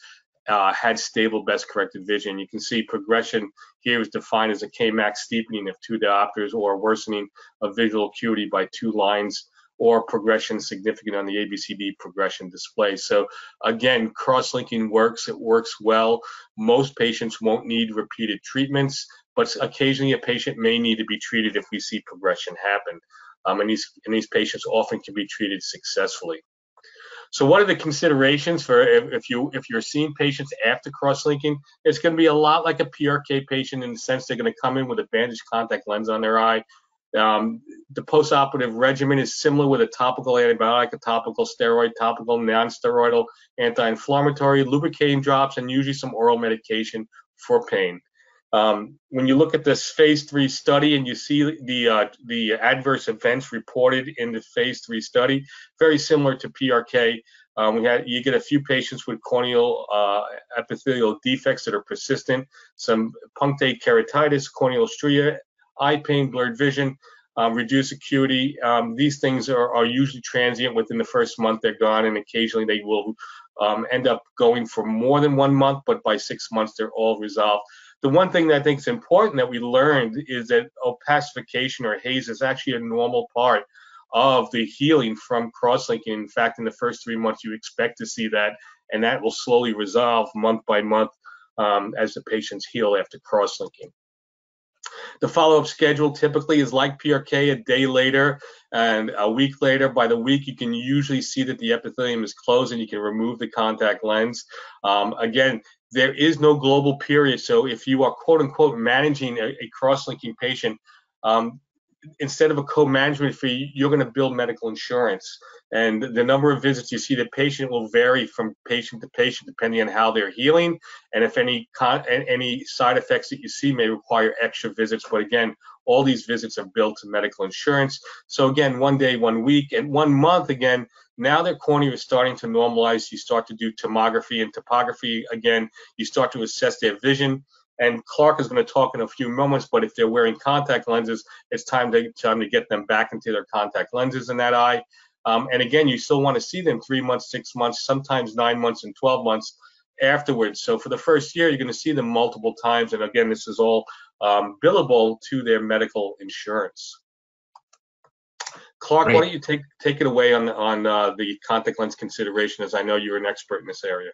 uh, had stable best corrected vision. You can see progression here is defined as a Kmax steepening of two diopters or worsening of visual acuity by two lines or progression significant on the ABCD progression display. So again, cross-linking works, it works well. Most patients won't need repeated treatments, but occasionally a patient may need to be treated if we see progression happen. Um, and, these, and these patients often can be treated successfully. So what are the considerations for if, if you if you're seeing patients after cross-linking? It's going to be a lot like a PRK patient in the sense they're going to come in with a bandaged contact lens on their eye. Um, the postoperative regimen is similar with a topical antibiotic, a topical steroid, topical non-steroidal anti-inflammatory, lubricating drops, and usually some oral medication for pain. Um, when you look at this phase three study and you see the uh, the adverse events reported in the phase three study, very similar to PRK. Um, we had you get a few patients with corneal uh, epithelial defects that are persistent, some punctate keratitis, corneal stria, eye pain, blurred vision, um, reduced acuity. Um, these things are, are, usually transient within the first month, they're gone, and occasionally they will um, end up going for more than one month, but by six months, they're all resolved. The one thing that I think is important that we learned is that opacification or haze is actually a normal part of the healing from cross-linking. In fact, in the first three months, you expect to see that, and that will slowly resolve month by month um, as the patients heal after cross-linking. The follow-up schedule typically is like PRK, a day later and a week later. By the week, you can usually see that the epithelium is closed and you can remove the contact lens. Um, again, there is no global period. So if you are quote unquote managing a, a cross-linking patient, um, instead of a co-management fee, you're going to bill medical insurance. And the number of visits you see the patient will vary from patient to patient depending on how they're healing, and if any con- any side effects that you see may require extra visits. But again, all these visits are billed to medical insurance. So again, one day, one week, and one month again. Now their cornea is starting to normalize. You start to do tomography and topography again. You start to assess their vision and Clark is going to talk in a few moments, but if they're wearing contact lenses, it's time to, time to get them back into their contact lenses in that eye. Um, and again, you still want to see them three months, six months, sometimes nine months and 12 months afterwards. So for the first year, you're going to see them multiple times. And again, this is all um, billable to their medical insurance. Clark, why don't you take take it away on on uh, the contact lens consideration, as I know you're an expert in this area.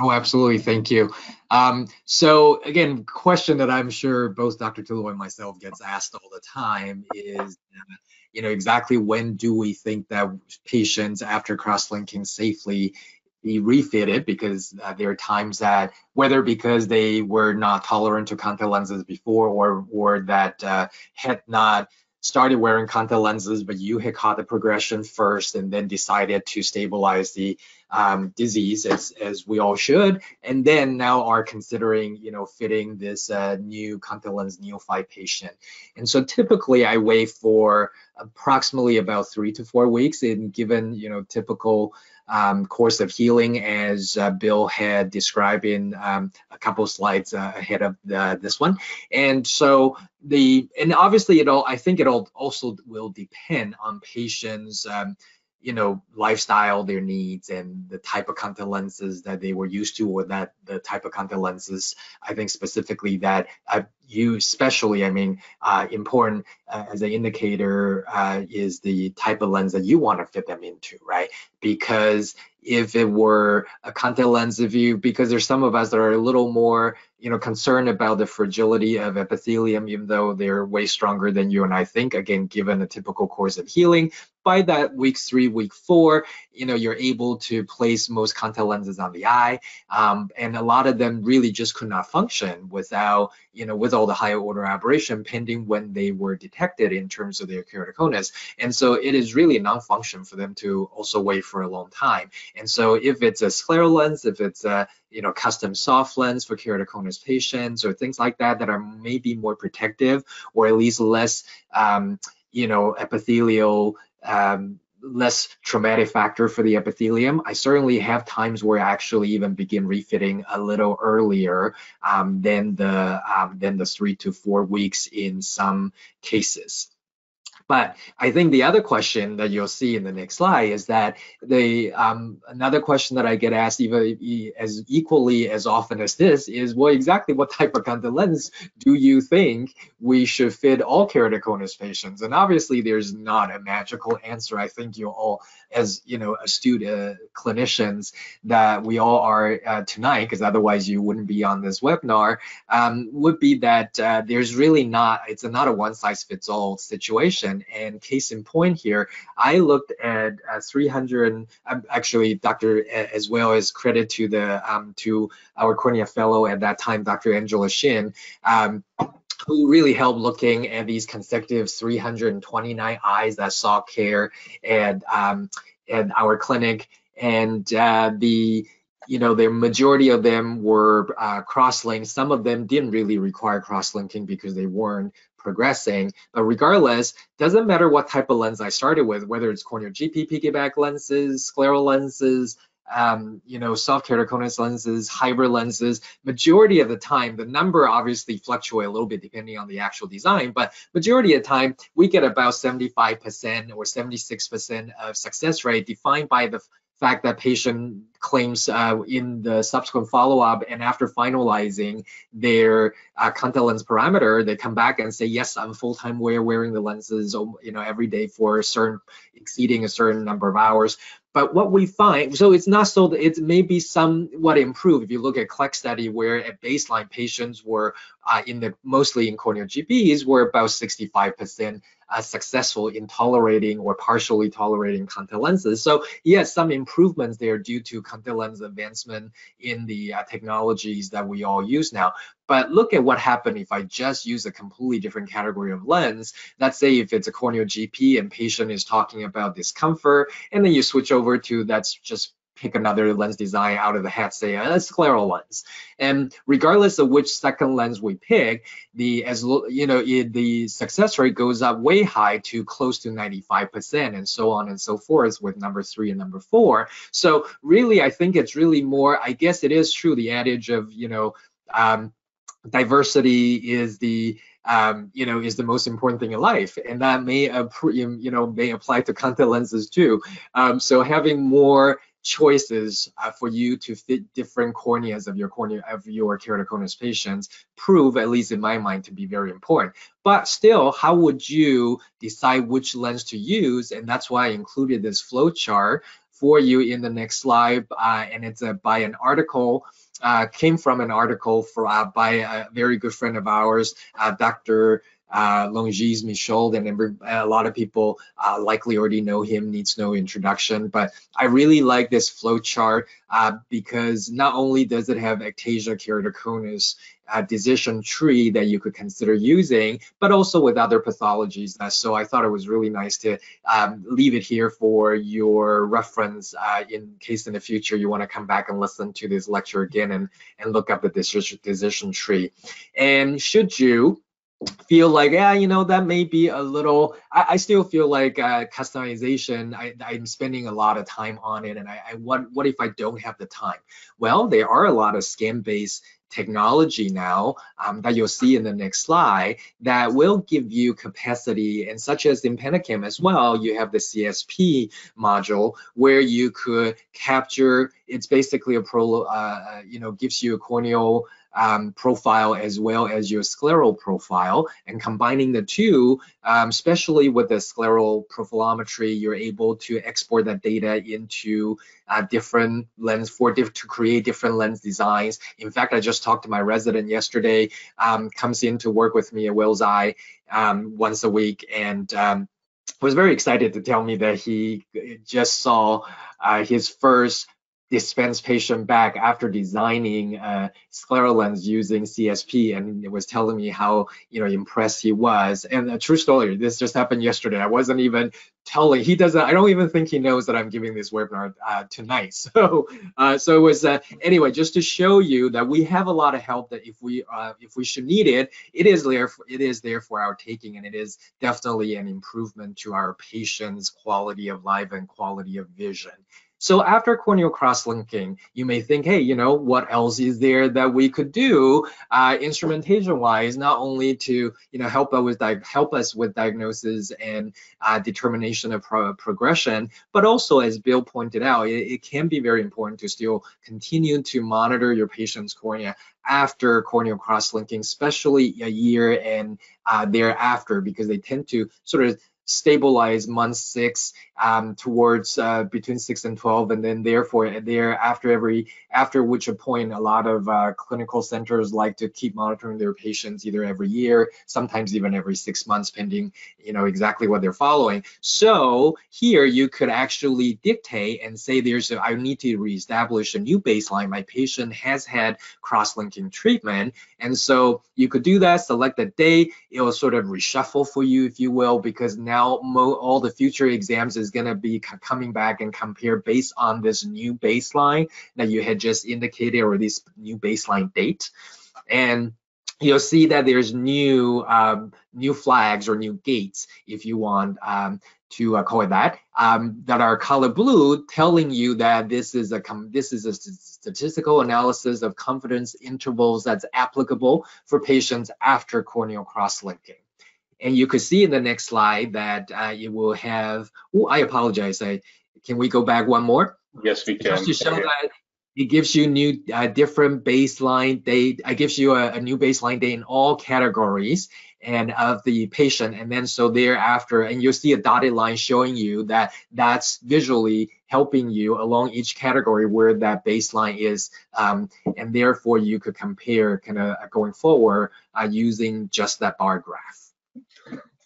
Oh, absolutely. Thank you. Um, so again, question that I'm sure both Dr. Tullo and myself gets asked all the time is, uh, you know, exactly when do we think that patients after cross-linking safely be refitted because uh, there are times that whether because they were not tolerant to contact lenses before or or that uh, had not started wearing contact lenses, but you had caught the progression first and then decided to stabilize the um, disease as, as we all should, and then now are considering, you know, fitting this uh, new contact lens neophyte patient. And so typically I wait for approximately about three to four weeks and given, you know, typical um, course of healing as uh, Bill had described in um, a couple slides uh, ahead of the, this one. And so the, and obviously it all, I think it all also will depend on patients' um, you know lifestyle their needs and the type of contact lenses that they were used to or that the type of contact lenses i think specifically that uh, you especially i mean uh, important uh, as an indicator uh, is the type of lens that you want to fit them into right? Because if it were a contact lens of you because there's some of us that are a little more you know concerned about the fragility of epithelium even though they're way stronger than you and i think again given a typical course of healing. By that week three week four you know you're able to place most contact lenses on the eye um, and a lot of them really just could not function without you know with all the higher order aberration pending when they were detected in terms of their keratoconus. And so it is really non-function for them to also wait for a long time. And so if it's a scleral lens if it's a you know custom soft lens for keratoconus patients or things like that that are maybe more protective or at least less um, you know epithelial um, less traumatic factor for the epithelium. I certainly have times where I actually even begin refitting a little earlier um, than the um, than the three to four weeks in some cases. But I think the other question that you'll see in the next slide is that the um, another question that I get asked even as equally as often as this is, well, exactly what type of contact lens do you think we should fit all keratoconus patients? And obviously, there's not a magical answer. I think you all, as you know, astute uh, clinicians, that we all are uh, tonight, because otherwise you wouldn't be on this webinar, um, would be that uh, there's really not. It's not a one size fits all situation and case in point here, I looked at uh, 300, um, actually Dr. as well as credit to the um, to our cornea fellow at that time, Dr. Angela Shin, um, who really helped looking at these consecutive 329 eyes that saw care and um, at our clinic. And uh, the you know, the majority of them were uh, cross-linked. Some of them didn't really require cross-linking because they weren't progressing. But regardless, doesn't matter what type of lens I started with, whether it's corneal GP piggyback lenses, scleral lenses, um, you know, soft keratoconus lenses, hybrid lenses, majority of the time, the number obviously fluctuate a little bit depending on the actual design, but majority of the time, we get about 75% or 76% of success rate defined by the fact that patient claims uh, in the subsequent follow-up and after finalizing their uh, contact lens parameter, they come back and say, yes, I'm full-time wear wearing the lenses, you know, every day for a certain exceeding a certain number of hours. But what we find, so it's not so that it may be somewhat improved. If you look at CLEK study, where at baseline patients were uh, in the mostly in corneal GPs were about 65% successful in tolerating or partially tolerating contact lenses. So yes, some improvements there due to contact lens advancement in the uh, technologies that we all use now. But look at what happened if I just use a completely different category of lens. Let's say if it's a corneal GP and patient is talking about discomfort, and then you switch over to that's just pick another lens design out of the hat, say a scleral lens. And regardless of which second lens we pick, the as you know it, the success rate goes up way high to close to 95% and so on and so forth with number three and number four. So really, I think it's really more. I guess it is true the adage of you know. Um, diversity is the um, you know, is the most important thing in life, and that may, you know, may apply to contact lenses too. Um, so having more choices uh, for you to fit different corneas of your cornea of your keratoconus patients prove, at least in my mind, to be very important. But still, how would you decide which lens to use? And that's why I included this flow chart for you in the next slide. Uh, and it's uh, by an article, uh, came from an article for, uh, by a very good friend of ours, Dr uh, Langis Michaud, and every, a lot of people uh, likely already know him, needs no introduction. But I really like this flow chart uh, because not only does it have ectasia keratoconus uh, decision tree that you could consider using, but also with other pathologies. so I thought it was really nice to um, leave it here for your reference uh, in case in the future you want to come back and listen to this lecture again and, and look up the decision, decision tree. And should you feel like yeah you know that may be a little i, I still feel like uh, customization I, i'm spending a lot of time on it and I, I what what if i don't have the time? Well there are a lot of scan based technology now um, that you'll see in the next slide that will give you capacity and such as in Pentacam as well you have the CSP module where you could capture it's basically a pro uh, uh you know gives you a corneal um, profile as well as your scleral profile. And combining the two, um, especially with the scleral profilometry, you're able to export that data into uh, different lens for diff to create different lens designs. In fact, I just talked to my resident yesterday, um, comes in to work with me at Wills Eye um, once a week and um, was very excited to tell me that he just saw uh, his first dispense patient back after designing a scleral lens using CSP and it was telling me how you know impressed he was. And a true story this just happened yesterday. I wasn't even telling he doesn't I don't even think he knows that I'm giving this webinar uh, tonight. So uh, so it was uh, anyway just to show you that we have a lot of help that if we uh, if we should need it it is there for, it is there for our taking and it is definitely an improvement to our patients quality of life and quality of vision So after corneal cross-linking, you may think, hey, you know, what else is there that we could do uh, instrumentation-wise, not only to, you know, help us with help us with diagnosis and uh, determination of pro progression, but also, as Bill pointed out, it, it can be very important to still continue to monitor your patient's cornea after corneal cross-linking, especially a year and uh, thereafter, because they tend to sort of stabilize month six um, towards uh, between six and 12, and then therefore there after every after which a point a lot of uh, clinical centers like to keep monitoring their patients either every year, sometimes even every six months, pending you know exactly what they're following. So here you could actually dictate and say there's a, I need to reestablish a new baseline. My patient has had cross-linking treatment, and so you could do that. Select a date. It will sort of reshuffle for you, if you will, because now all the future exams is going to be coming back and compare based on this new baseline that you had just indicated or this new baseline date. And you'll see that there's new um, new flags or new gates, if you want um, to uh, call it that, um, that are color blue, telling you that this is a this is a statistical analysis of confidence intervals that's applicable for patients after corneal cross-linking. And you could see in the next slide that uh, it will have, oh, I apologize. I, can we go back one more? Yes, we can. Just to show that it gives you new uh, different baseline date. It gives you a, a, new baseline date in all categories and of the patient. And then so thereafter, and you'll see a dotted line showing you that that's visually helping you along each category where that baseline is. Um, and therefore you could compare kind of going forward uh, using just that bar graph.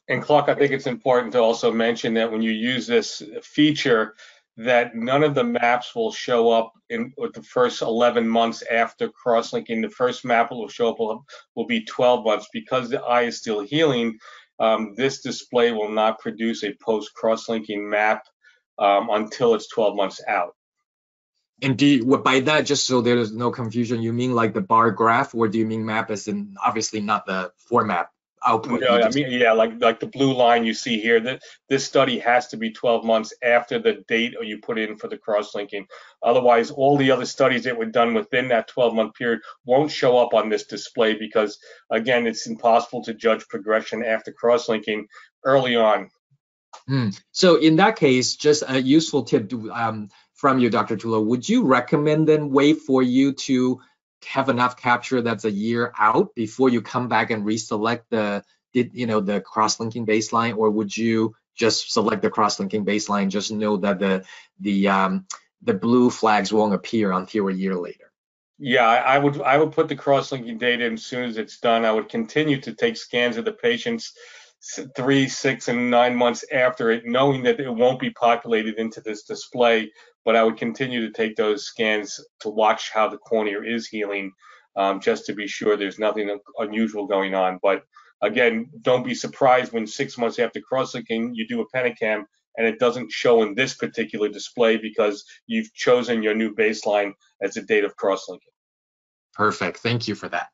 And Clark, I think it's important to also mention that when you use this feature, that none of the maps will show up in the first 11 months after cross-linking. The first map will show up will, will be 12 months because the eye is still healing. Um, this display will not produce a post cross-linking map um, until it's 12 months out. Indeed, by that, just so there's no confusion, you mean like the bar graph, or do you mean map as in obviously not the format output. No, I mean, yeah, like like the blue line you see here. That this study has to be 12 months after the date you put in for the cross-linking. Otherwise, all the other studies that were done within that 12-month period won't show up on this display because, again, it's impossible to judge progression after cross-linking early on. Hmm. So in that case, just a useful tip um, from you, Dr. Tullo, would you recommend then wait for you to have enough capture that's a year out before you come back and reselect the you know the cross-linking baseline? Or would you just select the cross-linking baseline just know that the the um, the blue flags won't appear until a year later? Yeah i would i would put the cross-linking data in as soon as it's done. I would continue to take scans of the patients three six and nine months after it knowing that it won't be populated into this display but I would continue to take those scans to watch how the cornea is healing, um, just to be sure there's nothing unusual going on. But again, don't be surprised when six months after cross-linking, you do a Pentacam and it doesn't show in this particular display because you've chosen your new baseline as the date of cross-linking. Perfect. Thank you for that.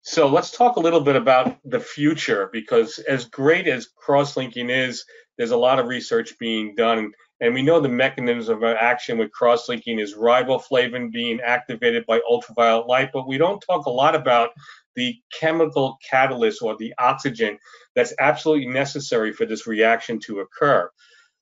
So let's talk a little bit about the future because as great as cross-linking is, there's a lot of research being done and we know the mechanism of action with cross-linking is riboflavin being activated by ultraviolet light, but we don't talk a lot about the chemical catalyst or the oxygen that's absolutely necessary for this reaction to occur.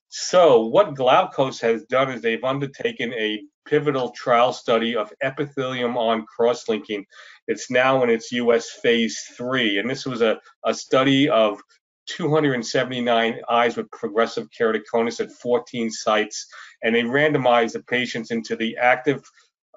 So what Glaukos has done is they've undertaken a pivotal trial study of epithelium on cross-linking. It's now in its US phase three, and this was a, a study of 279 eyes with progressive keratoconus at 14 sites, and they randomized the patients into the active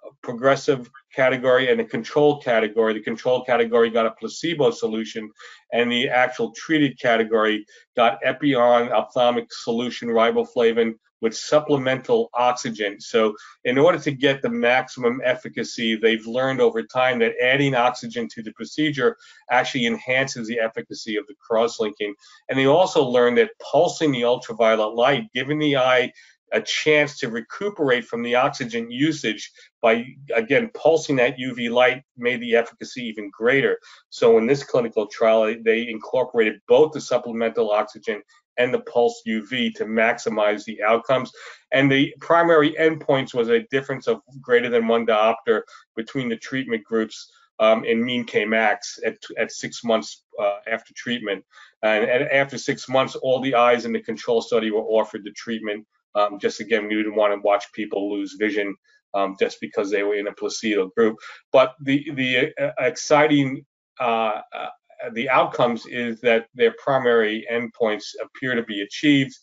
uh, progressive category and the control category. The control category got a placebo solution, and the actual treated category got Epi-on ophthalmic solution riboflavin with supplemental oxygen. So, in order to get the maximum efficacy, they've learned over time that adding oxygen to the procedure actually enhances the efficacy of the cross linking. And they also learned that pulsing the ultraviolet light, giving the eye a chance to recuperate from the oxygen usage by again pulsing that UV light made the efficacy even greater. So in this clinical trial, they incorporated both the supplemental oxygen and the pulse UV to maximize the outcomes. And the primary endpoints was a difference of greater than one diopter between the treatment groups um, in mean Kmax at, at six months uh, after treatment. And, and, after six months, all the eyes in the control study were offered the treatment. Um, just again, we didn't want to watch people lose vision um, just because they were in a placebo group. But the the uh, exciting uh, uh, the outcomes is that their primary endpoints appear to be achieved.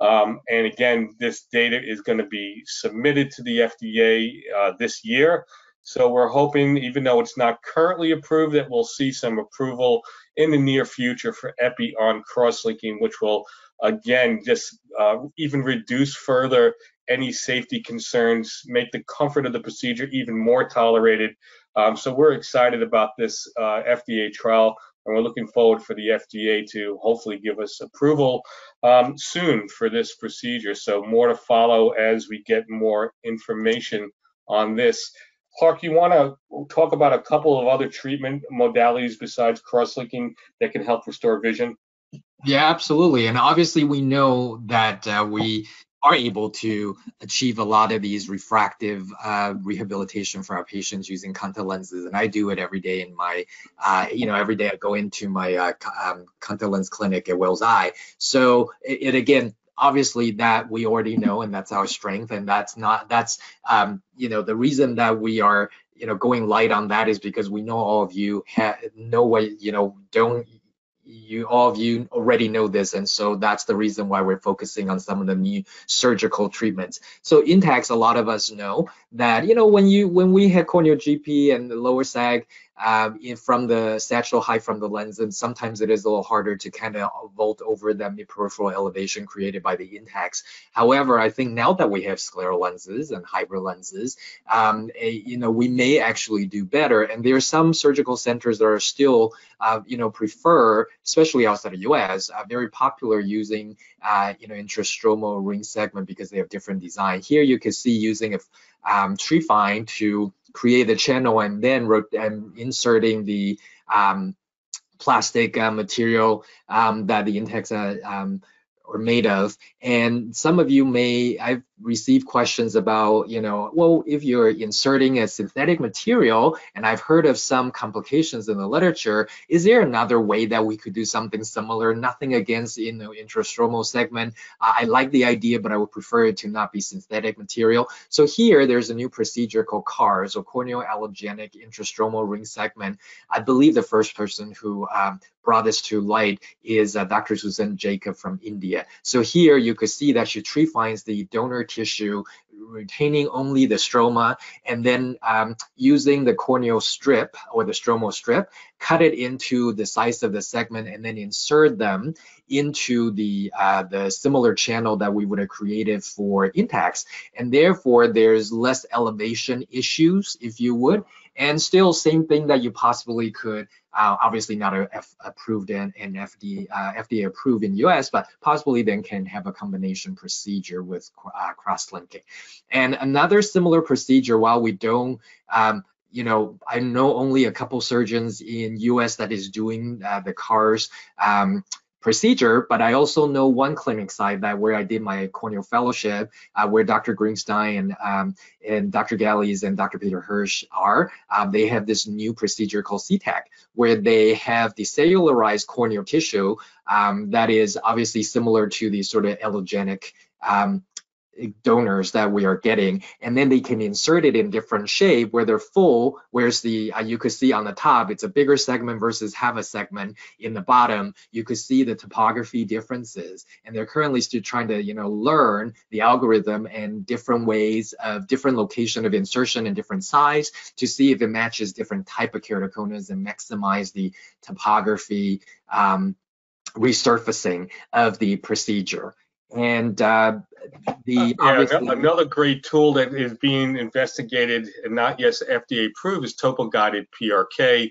Um, and again, this data is going to be submitted to the FDA uh, this year. So we're hoping, even though it's not currently approved, that we'll see some approval in the near future for epi on cross-linking, which will again just uh, even reduce further any safety concerns, make the comfort of the procedure even more tolerated. Um, so we're excited about this uh, FDA trial, and we're looking forward for the FDA to hopefully give us approval um, soon for this procedure. So more to follow as we get more information on this. Clark, you want to talk about a couple of other treatment modalities besides cross-linking that can help restore vision? Yeah, absolutely. And obviously, we know that uh, we are able to achieve a lot of these refractive uh, rehabilitation for our patients using contact lenses. And I do it every day in my, uh, you know, every day I go into my uh, um, contact lens clinic at Wills Eye. So it, it, again, obviously that we already know and that's our strength and that's not that's um, you know the reason that we are you know going light on that is because we know all of you ha- know what you know don't you all of you already know this and so that's the reason why we're focusing on some of the new surgical treatments. So Intacs a lot of us know that you know when you when we had corneal gp and the lower sag um, from the sagittal height from the lens, and sometimes it is a little harder to kind of vault over the peripheral elevation created by the Intacs. However, I think now that we have scleral lenses and hybrid lenses, um, a, you know, we may actually do better. And there are some surgical centers that are still, uh, you know, prefer, especially outside the U.S., uh, very popular using, uh, you know, intrastromal ring segment because they have different design. Here you can see using a um, Trephine to create the channel and then and inserting the um, plastic uh, material um, that the Intacs uh, um, are made of. And some of you may, I've received questions about, you know, well, if you're inserting a synthetic material, and I've heard of some complications in the literature, is there another way that we could do something similar? Nothing against, you know, intrastromal segment. I like the idea, but I would prefer it to not be synthetic material. So here, there's a new procedure called CAIRS, or corneal allogenic intrastromal ring segment. I believe the first person who um, brought this to light is uh, Dr. Soosan Jacob from India. So here you could see that she trephines the donor tissue, retaining only the stroma, and then um, using the corneal strip or the stromal strip, cut it into the size of the segment, and then insert them into the uh, the similar channel that we would have created for Intacs. And therefore, there's less elevation issues, if you would, and still same thing that you possibly could uh, obviously not a F approved and, and FDA, FDA approved in US, but possibly then can have a combination procedure with uh, cross-linking. And another similar procedure, while we don't um, you know, I know only a couple surgeons in US that is doing uh, the CAIRS um, procedure, but I also know one clinic site that where I did my corneal fellowship, uh, where Dr. Greenstein and um, and Dr. Gelles and Dr. Peter Hersh are. Um, they have this new procedure called CTAK, where they have the cellularized corneal tissue um, that is obviously similar to the sort of allogenic um, donors that we are getting and then they can insert it in different shape where they're full whereas the uh, you could see on the top it's a bigger segment versus half a segment. In the bottom you could see the topography differences and they're currently still trying to you know learn the algorithm and different ways of different location of insertion and different size to see if it matches different type of keratoconus and maximize the topography um, resurfacing of the procedure. And uh, the uh, yeah, another great tool that is being investigated and not yet FDA approved is topo guided PRK.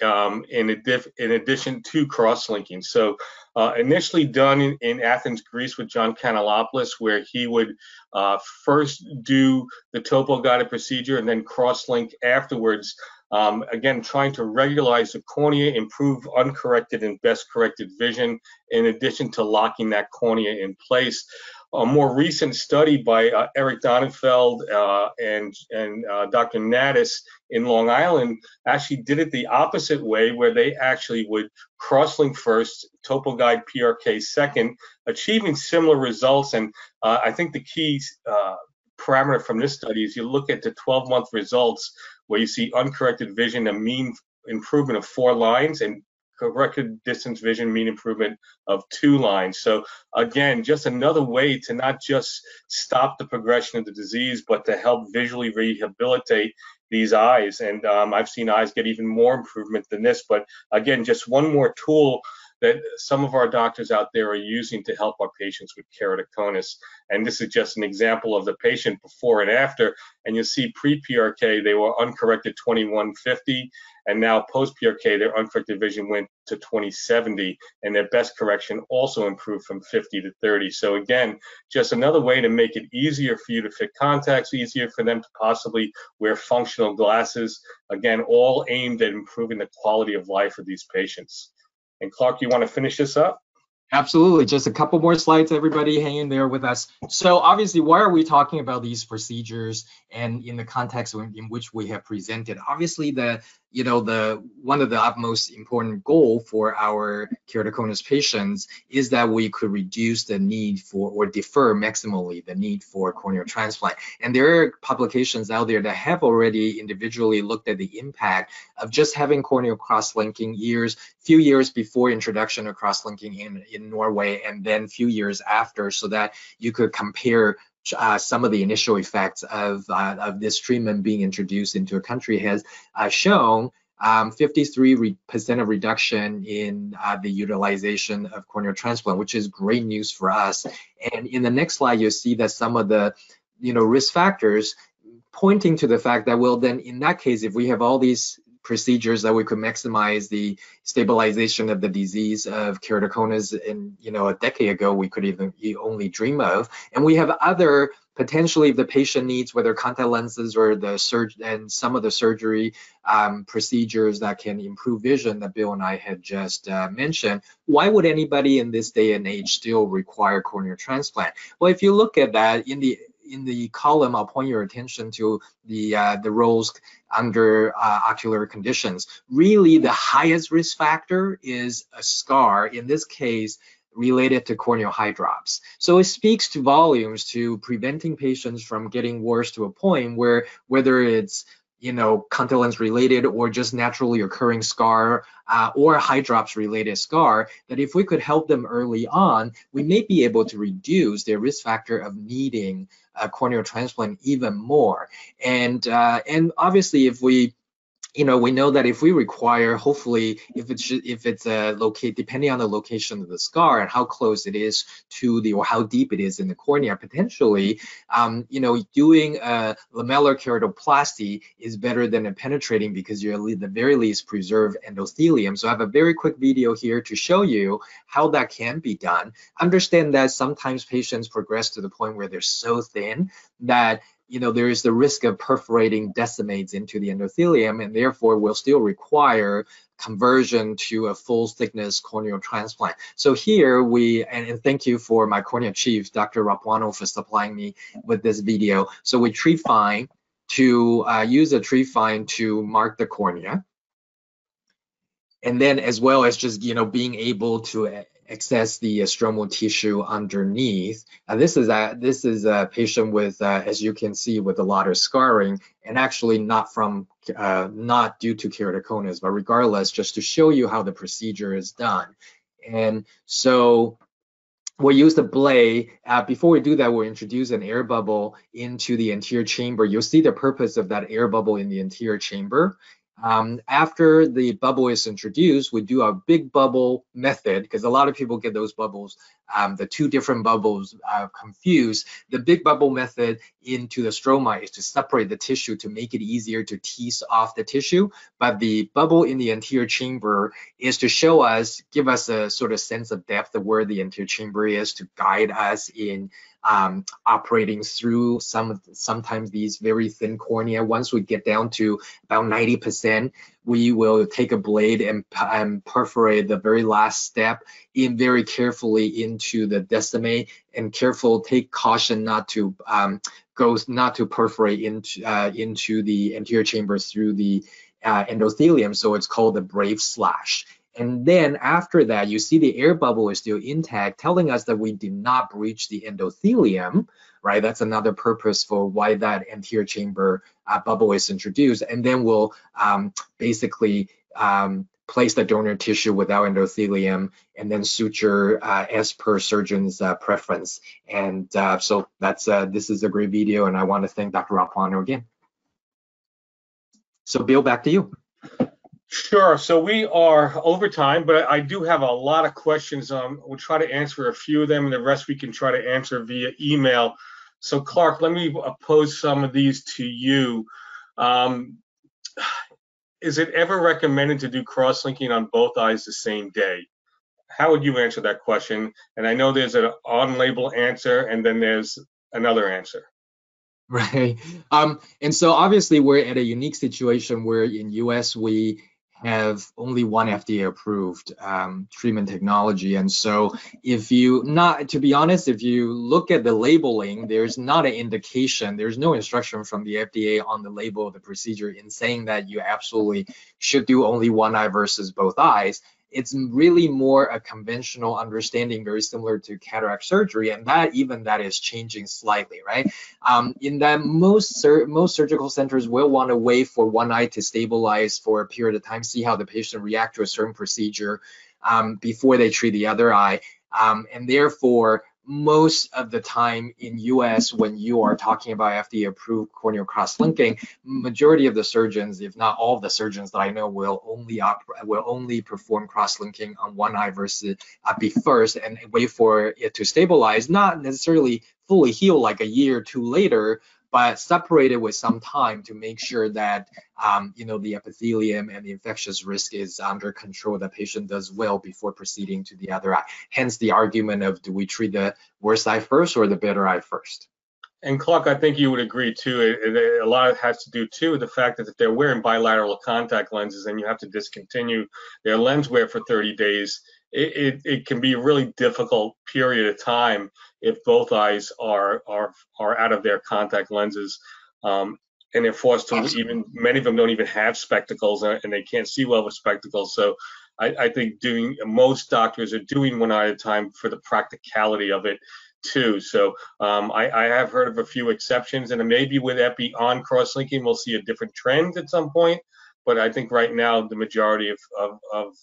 Um, in, in, addition to cross-linking. So uh, initially done in, in, Athens, Greece with John Kanellopoulos, where he would uh, first do the topo guided procedure and then cross-link afterwards Um, again, trying to regularize the cornea, improve uncorrected and best corrected vision, in addition to locking that cornea in place. A more recent study by uh, Eric Donnenfeld uh, and, and uh, Dr. Natus in Long Island actually did it the opposite way, where they actually would crosslink first, TopoGuide PRK second, achieving similar results. And uh, I think the key uh, parameter from this study is you look at the 12 month results where you see uncorrected vision, a mean improvement of four lines, and corrected distance vision mean improvement of two lines. So again, just another way to not just stop the progression of the disease, but to help visually rehabilitate these eyes. And um, I've seen eyes get even more improvement than this. But again, just one more tool that some of our doctors out there are using to help our patients with keratoconus. And this is just an example of the patient before and after. And you'll see pre-PRK, they were uncorrected 2150, and now post-PRK, their uncorrected vision went to 2070, and their best correction also improved from 50 to 30. So again, just another way to make it easier for you to fit contacts, easier for them to possibly wear functional glasses. Again, all aimed at improving the quality of life of these patients. And Clark, you want to finish this up? Absolutely. Just a couple more slides, everybody hang in there with us. So obviously, why are we talking about these procedures and in the context in which we have presented? Obviously, the you know, the one of the utmost important goal for our keratoconus patients is that we could reduce the need for or defer maximally the need for corneal transplant. And there are publications out there that have already individually looked at the impact of just having corneal cross-linking years, few years before introduction of cross-linking in, in Norway, and then few years after, so that you could compare uh, some of the initial effects of, uh, of this treatment being introduced into a country has uh, shown 53% um, of reduction in uh, the utilization of corneal transplant, which is great news for us. And in the next slide, you'll see that some of the you know, risk factors pointing to the fact that, well, then in that case, if we have all these procedures that we could maximize the stabilization of the disease of keratoconus in you know a decade ago we could even only dream of and we have other potentially if the patient needs whether contact lenses or the surge and some of the surgery um, procedures that can improve vision that Bill and I had just uh, mentioned, why would anybody in this day and age still require corneal transplant? Well, if you look at that in the in the column, I'll point your attention to the uh, the rows under uh, ocular conditions. Really, the highest risk factor is a scar. In this case, related to corneal hydrops. So it speaks to volumes to preventing patients from getting worse to a point where whether it's you know, contact lens related or just naturally occurring scar uh, or hydrops related scar, that if we could help them early on, we may be able to reduce their risk factor of needing a corneal transplant even more. And uh, and obviously, if we you know, we know that if we require, hopefully, if it's if it's a locate depending on the location of the scar and how close it is to the or how deep it is in the cornea, potentially, um, you know, doing a lamellar keratoplasty is better than a penetrating because you at the very least preserve endothelium. So I have a very quick video here to show you how that can be done. Understand that sometimes patients progress to the point where they're so thin that you know, there is the risk of perforating Descemet's into the endothelium and therefore will still require conversion to a full thickness corneal transplant. So here we, and, thank you for my cornea chief, Dr. Rapuano for supplying me with this video. So we trephine to uh, use a trephine to mark the cornea. And then as well as just, you know, being able to access the stromal tissue underneath. And this is a this is a patient with, uh, as you can see, with a lot of scarring, and actually not from uh, not due to keratoconus, but regardless, just to show you how the procedure is done. And so we'll use the blade. Uh, before we do that, we'll introduce an air bubble into the anterior chamber. You'll see the purpose of that air bubble in the anterior chamber. Um, after the bubble is introduced, we do a big bubble method because a lot of people get those bubbles, um, the two different bubbles uh, confused. The big bubble method into the stroma is to separate the tissue to make it easier to tease off the tissue. But the bubble in the anterior chamber is to show us, give us a sort of sense of depth of where the anterior chamber is to guide us in um, operating through some sometimes these very thin cornea. Once we get down to about 90%, we will take a blade and, and perforate the very last step in very carefully into the descemet and careful take caution not to um, go not to perforate into uh, into the anterior chambers through the uh, endothelium. So it's called the brave slash. And then after that, you see the air bubble is still intact, telling us that we did not breach the endothelium, right? That's another purpose for why that anterior chamber uh, bubble is introduced. And then we'll um, basically um, place the donor tissue without endothelium and then suture uh, as per surgeon's uh, preference. And uh, so that's uh, this is a great video, and I want to thank Dr. Rapuano again. So Bill, back to you. Sure. So we are over time, but I do have a lot of questions. Um, we'll try to answer a few of them, and the rest we can try to answer via email. So Clark, let me pose some of these to you. Um, is it ever recommended to do cross-linking on both eyes the same day? How would you answer that question? And I know there's an on-label answer, and then there's another answer. Right. Um, and so obviously we're at a unique situation where in US we have only one FDA approved um, treatment technology. And so if you not, to be honest, if you look at the labeling, there's not an indication, there's no instruction from the FDA on the label of the procedure in saying that you absolutely should do only one eye versus both eyes it's really more a conventional understanding, very similar to cataract surgery, and that even that is changing slightly, right? Um, in that most sur most surgical centers will want to wait for one eye to stabilize for a period of time, see how the patient react to a certain procedure um, before they treat the other eye, um, and therefore most of the time in US when you are talking about FDA approved corneal cross-linking, majority of the surgeons, if not all of the surgeons that I know will only will only perform cross-linking on one eye versus be first and wait for it to stabilize, not necessarily fully heal like a year or two later, but separated with some time to make sure that um, you know the epithelium and the infectious risk is under control. The patient does well before proceeding to the other eye. Hence the argument of do we treat the worst eye first or the better eye first? And Clark, I think you would agree too. It, it, a lot has to do too with the fact that if they're wearing bilateral contact lenses and you have to discontinue their lens wear for 30 days, it, it, it, can be a really difficult period of time if both eyes are are are out of their contact lenses um, and they're forced to even many of them don't even have spectacles and, and they can't see well with spectacles. So I, I, think doing most doctors are doing one eye at a time for the practicality of it too. So um, I, I, have heard of a few exceptions and maybe with epi on cross-linking we'll see a different trend at some point. But I think right now the majority of, of, of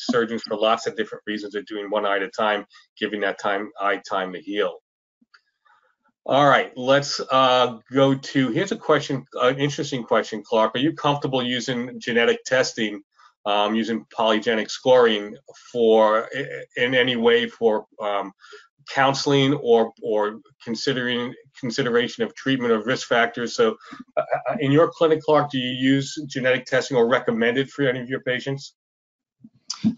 surgeons for lots of different reasons are doing one eye at a time, giving that time eye time to heal. All right, let's uh, go to, here's a question, an interesting question, Clark. Are you comfortable using genetic testing, um, using polygenic scoring for, in any way for um, counseling or, or considering consideration of treatment of risk factors? So uh, uh in your clinic, Clark, do you use genetic testing or recommend it for any of your patients?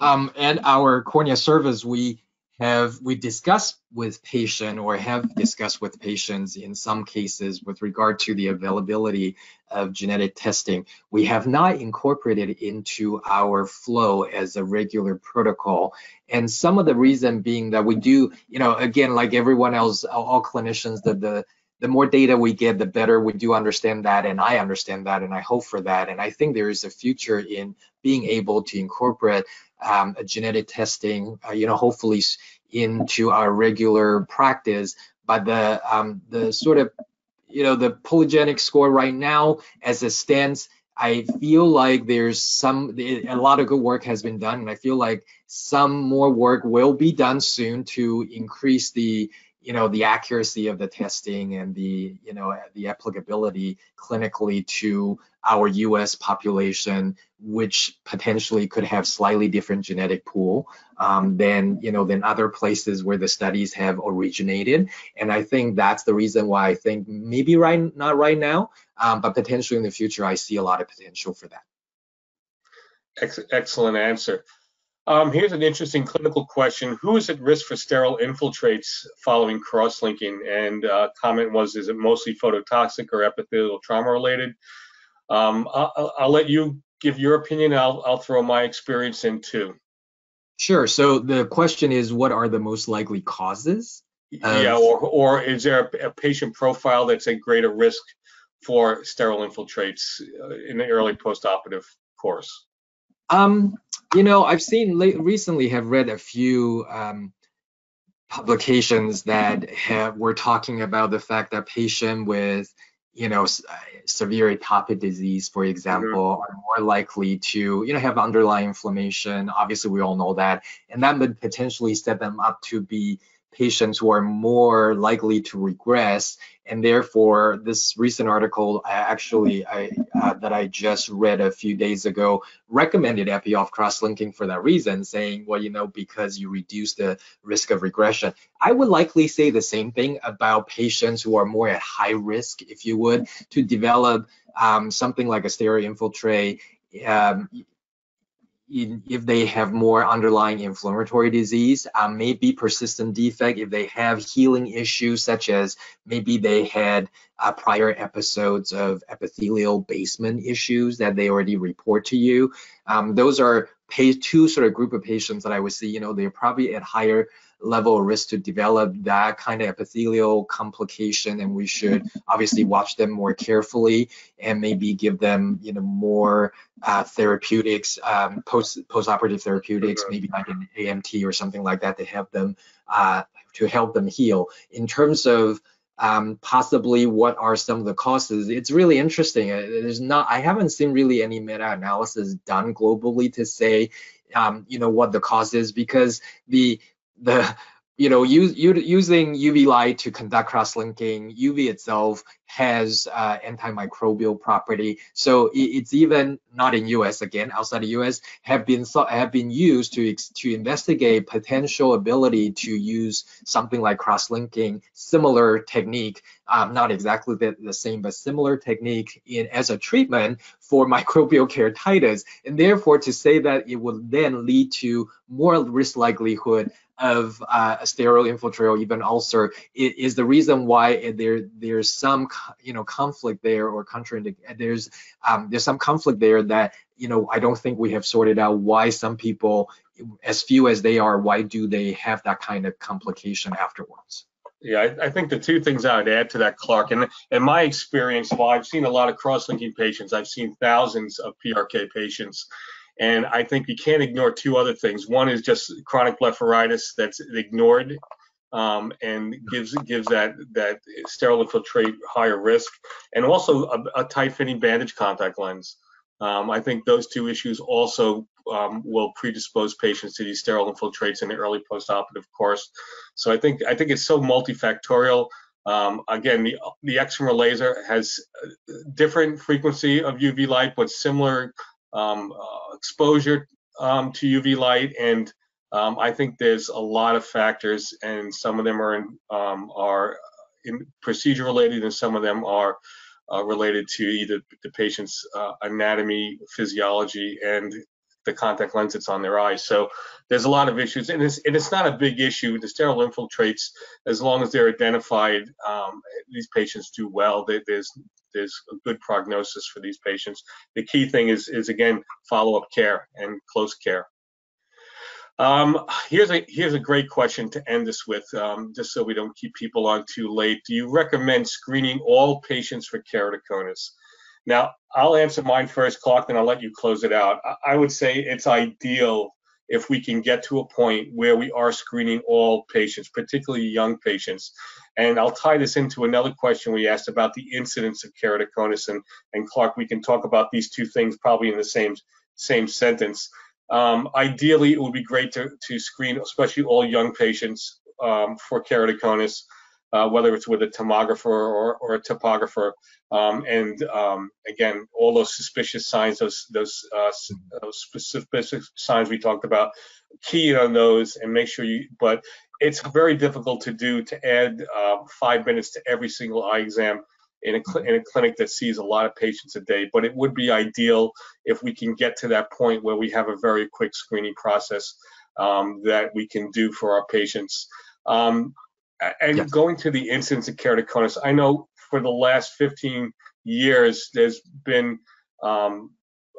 Um, at our cornea service, we have we discussed with patient or have discussed with patients in some cases with regard to the availability of genetic testing. We have not incorporated into our flow as a regular protocol. And some of the reason being that we do, you know, again, like everyone else, all clinicians, that the the more data we get, the better we do understand that, and I understand that, and I hope for that. And I think there is a future in being able to incorporate um, genetic testing, uh, you know, hopefully into our regular practice. But the um, the sort of you know the polygenic score right now, as it stands, I feel like there's some a lot of good work has been done, and I feel like some more work will be done soon to increase the you know the accuracy of the testing and the you know the applicability clinically to our US population which potentially could have slightly different genetic pool um, than you know than other places where the studies have originated. And I think that's the reason why I think maybe right not right now um, but potentially in the future I see a lot of potential for that. Excellent answer Um, here's an interesting clinical question. Who is at risk for sterile infiltrates following cross-linking? And uh, comment was, is it mostly phototoxic or epithelial trauma related? Um, I'll, I'll, let you give your opinion. I'll, I'll throw my experience in too. Sure. So the question is, what are the most likely causes? yeah, or, or is there a, a, patient profile that's at greater risk for sterile infiltrates uh, in the early postoperative course? Um, you know, I've seen recently have read a few um, publications that have were talking about the fact that patients with you know severe atopic disease for example mm-hmm. are more likely to you know have underlying inflammation. Obviously we all know that. And that would potentially set them up to be patients who are more likely to regress. And therefore this recent article actually I, uh, that I just read a few days ago recommended epi-off cross-linking for that reason saying well you know because you reduce the risk of regression. I would likely say the same thing about patients who are more at high risk if you would to develop um, something like a sterile infiltrate um, in, if they have more underlying inflammatory disease, um, maybe persistent defect, if they have healing issues such as maybe they had uh, prior episodes of epithelial basement issues that they already report to you. Um, those are two sort of group of patients that I would see, you know, they're probably at higher level risk to develop that kind of epithelial complication and we should obviously watch them more carefully and maybe give them you know more uh, therapeutics um, post post-operative therapeutics maybe like an AMT or something like that to help them uh, to help them heal. In terms of um, possibly what are some of the causes. It's really interesting. Uh, there's not, I haven't seen really any meta-analysis done globally to say, um, you know, what the cause is because the the you know use, using UV light to conduct cross-linking, UV itself has uh, antimicrobial property. So it's even not in US again, outside the US, have been have been used to to investigate potential ability to use something like cross-linking, similar technique, um, not exactly the, the same, but similar technique in as a treatment for microbial keratitis, and therefore to say that it would then lead to more risk likelihood of uh, a sterile infiltrate or even ulcer is the reason why there there's some you know conflict there or country there's um, there's some conflict there that you know I don't think we have sorted out why some people as few as they are why do they have that kind of complication afterwards. Yeah, I, I, think the two things I would add to that, Clark, and in my experience, while I've seen a lot of cross-linking patients, I've seen thousands of PRK patients, and I think you can't ignore two other things. One is just chronic blepharitis that's ignored um, and gives gives that that sterile infiltrate higher risk, and also a, a tight fitting bandage contact lens. Um, I think those two issues also um, will predispose patients to these sterile infiltrates in the early postoperative course. So I think I think it's so multifactorial. Um, again, the the excimer laser has different frequency of UV light, but similar um, uh, exposure um, to UV light, and um, I think there's a lot of factors, and some of them are in, um, are in procedure related, and some of them are uh, related to either the patient's uh, anatomy, physiology, and the contact lens that's on their eyes. So there's a lot of issues, and it's and it's not a big issue. The sterile infiltrates, as long as they're identified, um, these patients do well. There's there's a good prognosis for these patients. The key thing is, is again, follow-up care and close care. Um, here's a here's a great question to end this with, um, just so we don't keep people on too late. Do you recommend screening all patients for keratoconus? Now, I'll answer mine first, Clark, then I'll let you close it out. I, I would say it's ideal if we can get to a point where we are screening all patients, particularly young patients. And I'll tie this into another question we asked about the incidence of keratoconus. And, and Clark, we can talk about these two things probably in the same, same sentence. Um, ideally, it would be great to, to screen, especially all young patients, um, for keratoconus uh, whether it's with a tomographer or, or a topographer. Um, and um, again, all those suspicious signs, those those, uh, those specific signs we talked about, key on those and make sure you. But it's very difficult to do to add uh, five minutes to every single eye exam. in a, in a clinic that sees a lot of patients a day, but it would be ideal if we can get to that point where we have a very quick screening process um, that we can do for our patients. Um, and yes. going to the incidence of keratoconus, I know for the last 15 years, there's been um,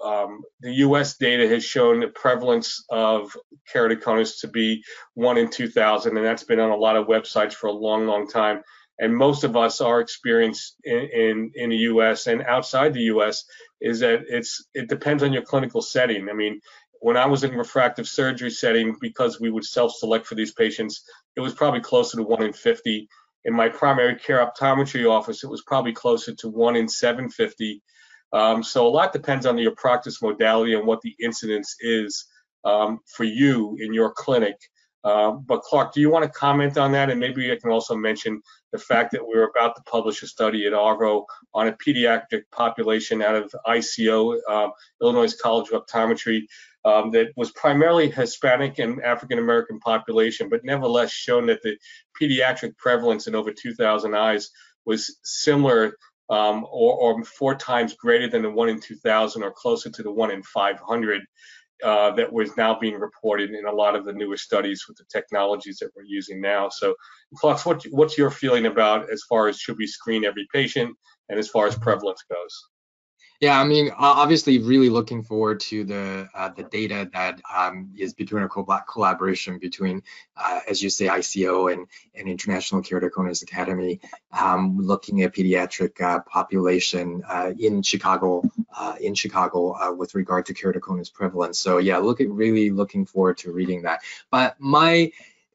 um, the U.S. data has shown the prevalence of keratoconus to be one in 2,000, and that's been on a lot of websites for a long, long time. And most of us, our experience in, in, in the U.S. and outside the U.S. is that it's it depends on your clinical setting. I mean, when I was in refractive surgery setting, because we would self-select for these patients, it was probably closer to one in 50. In my primary care optometry office, it was probably closer to one in 750 um, so a lot depends on your practice modality and what the incidence is um, for you in your clinic. Uh, but Clark, do you want to comment on that? And maybe I can also mention the fact that we're about to publish a study at ARVO on a pediatric population out of ICO, uh, Illinois College of Optometry, um, that was primarily Hispanic and African American population, but nevertheless shown that the pediatric prevalence in over 2,000 eyes was similar um, or, or, four times greater than the one in 2000 or closer to the one in 500 uh, that was now being reported in a lot of the newer studies with the technologies that we're using now. So, Clark, what, what's your feeling about as far as should we screen every patient and as far as prevalence goes? Yeah, I mean, obviously, really looking forward to the uh, the data that um, is between a collaboration between, uh, as you say, ICO and, and International Keratoconus Academy, um, looking at pediatric uh, population uh, in Chicago, uh, in Chicago uh, with regard to keratoconus prevalence. So yeah, look at really looking forward to reading that. But my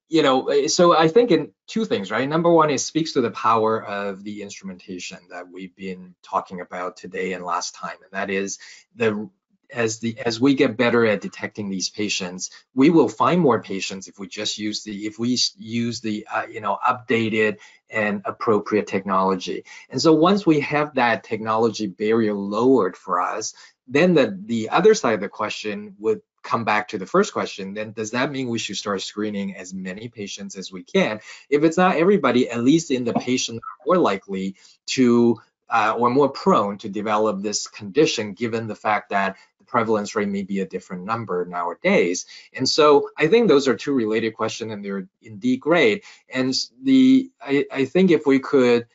you know, eh, so I think in two things, right? Number one, it speaks to the power of the instrumentation that we've been talking about today and last time, and that is the as the as we get better at detecting these patients, we will find more patients if we just use the if we use the uh, you know updated and appropriate technology. And so once we have that technology barrier lowered for us, then the the other side of the question would come back to the first question, then does that mean we should start screening as many patients as we can? If it's not everybody, at least in the patient more likely to uh, or more prone to develop this condition, given the fact that the prevalence rate may be a different number nowadays. And so I think those are two related questions and they're indeed great. And the I, I think if we could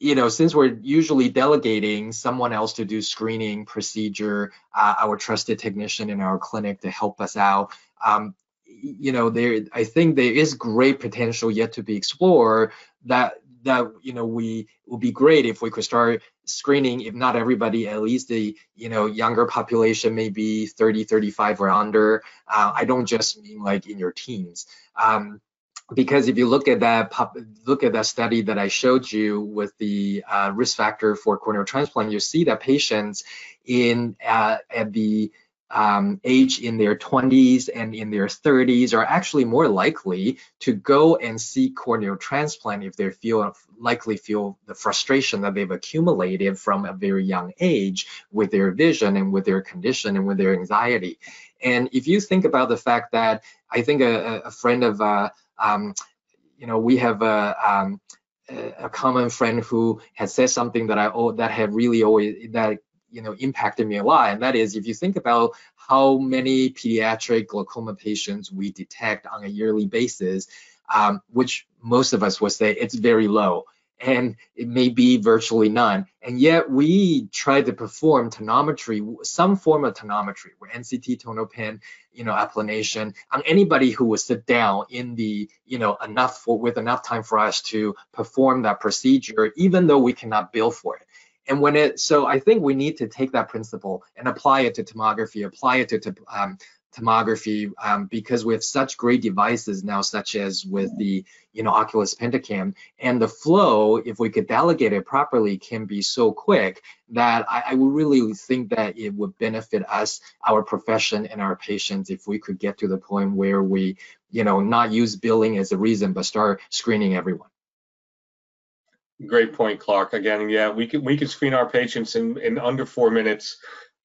you know, since we're usually delegating someone else to do screening procedure, uh, our trusted technician in our clinic to help us out, um, you know, there, I think there is great potential yet to be explored that, that, you know, we would be great if we could start screening, if not everybody, at least the, you know, younger population, maybe 30, 35 or under. Uh, I don't just mean like in your teens. Um, because if you look at that look at that study that I showed you with the uh, risk factor for corneal transplant, you see that patients in uh, at the um, age in their 20s and in their 30s are actually more likely to go and seek corneal transplant if they feel likely feel the frustration that they've accumulated from a very young age with their vision and with their condition and with their anxiety. And if you think about the fact that I think a, a friend of uh, um, you know, we have a, um, a common friend who has said something that I that had really always that you know impacted me a lot, and that is if you think about how many pediatric glaucoma patients we detect on a yearly basis, um, which most of us would say it's very low and it may be virtually none. And yet we try to perform tonometry, some form of tonometry, where NCT tonopen, you know, applanation on anybody who would sit down in the, you know, enough for, with enough time for us to perform that procedure, even though we cannot bill for it. And when it, so I think we need to take that principle and apply it to tomography, apply it to, to um, tomography um, because we have such great devices now, such as with the you know Oculus Pentacam, and the flow, if we could delegate it properly, can be so quick that I, I would really think that it would benefit us, our profession, and our patients if we could get to the point where we you know not use billing as a reason, but start screening everyone. Great point, Clark. Again, yeah, we can we can screen our patients in in under four minutes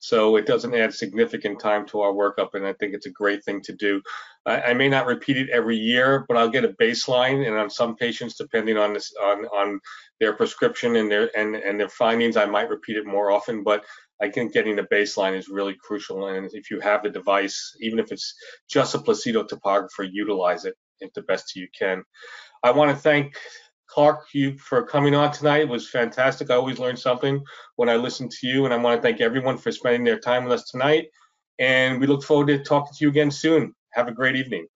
so it doesn't add significant time to our workup, and I think it's a great thing to do. I, I may not repeat it every year, but I'll get a baseline, and on some patients, depending on this on on their prescription and their and and their findings, I might repeat it more often, but I think getting the baseline is really crucial. And if you have the device, even if it's just a placido topographer, utilize it the best you can. I want to thank Clark you for coming on tonight. It was fantastic. I always learn something when I listen to you, and I want to thank everyone for spending their time with us tonight. And we look forward to talking to you again soon. Have a great evening.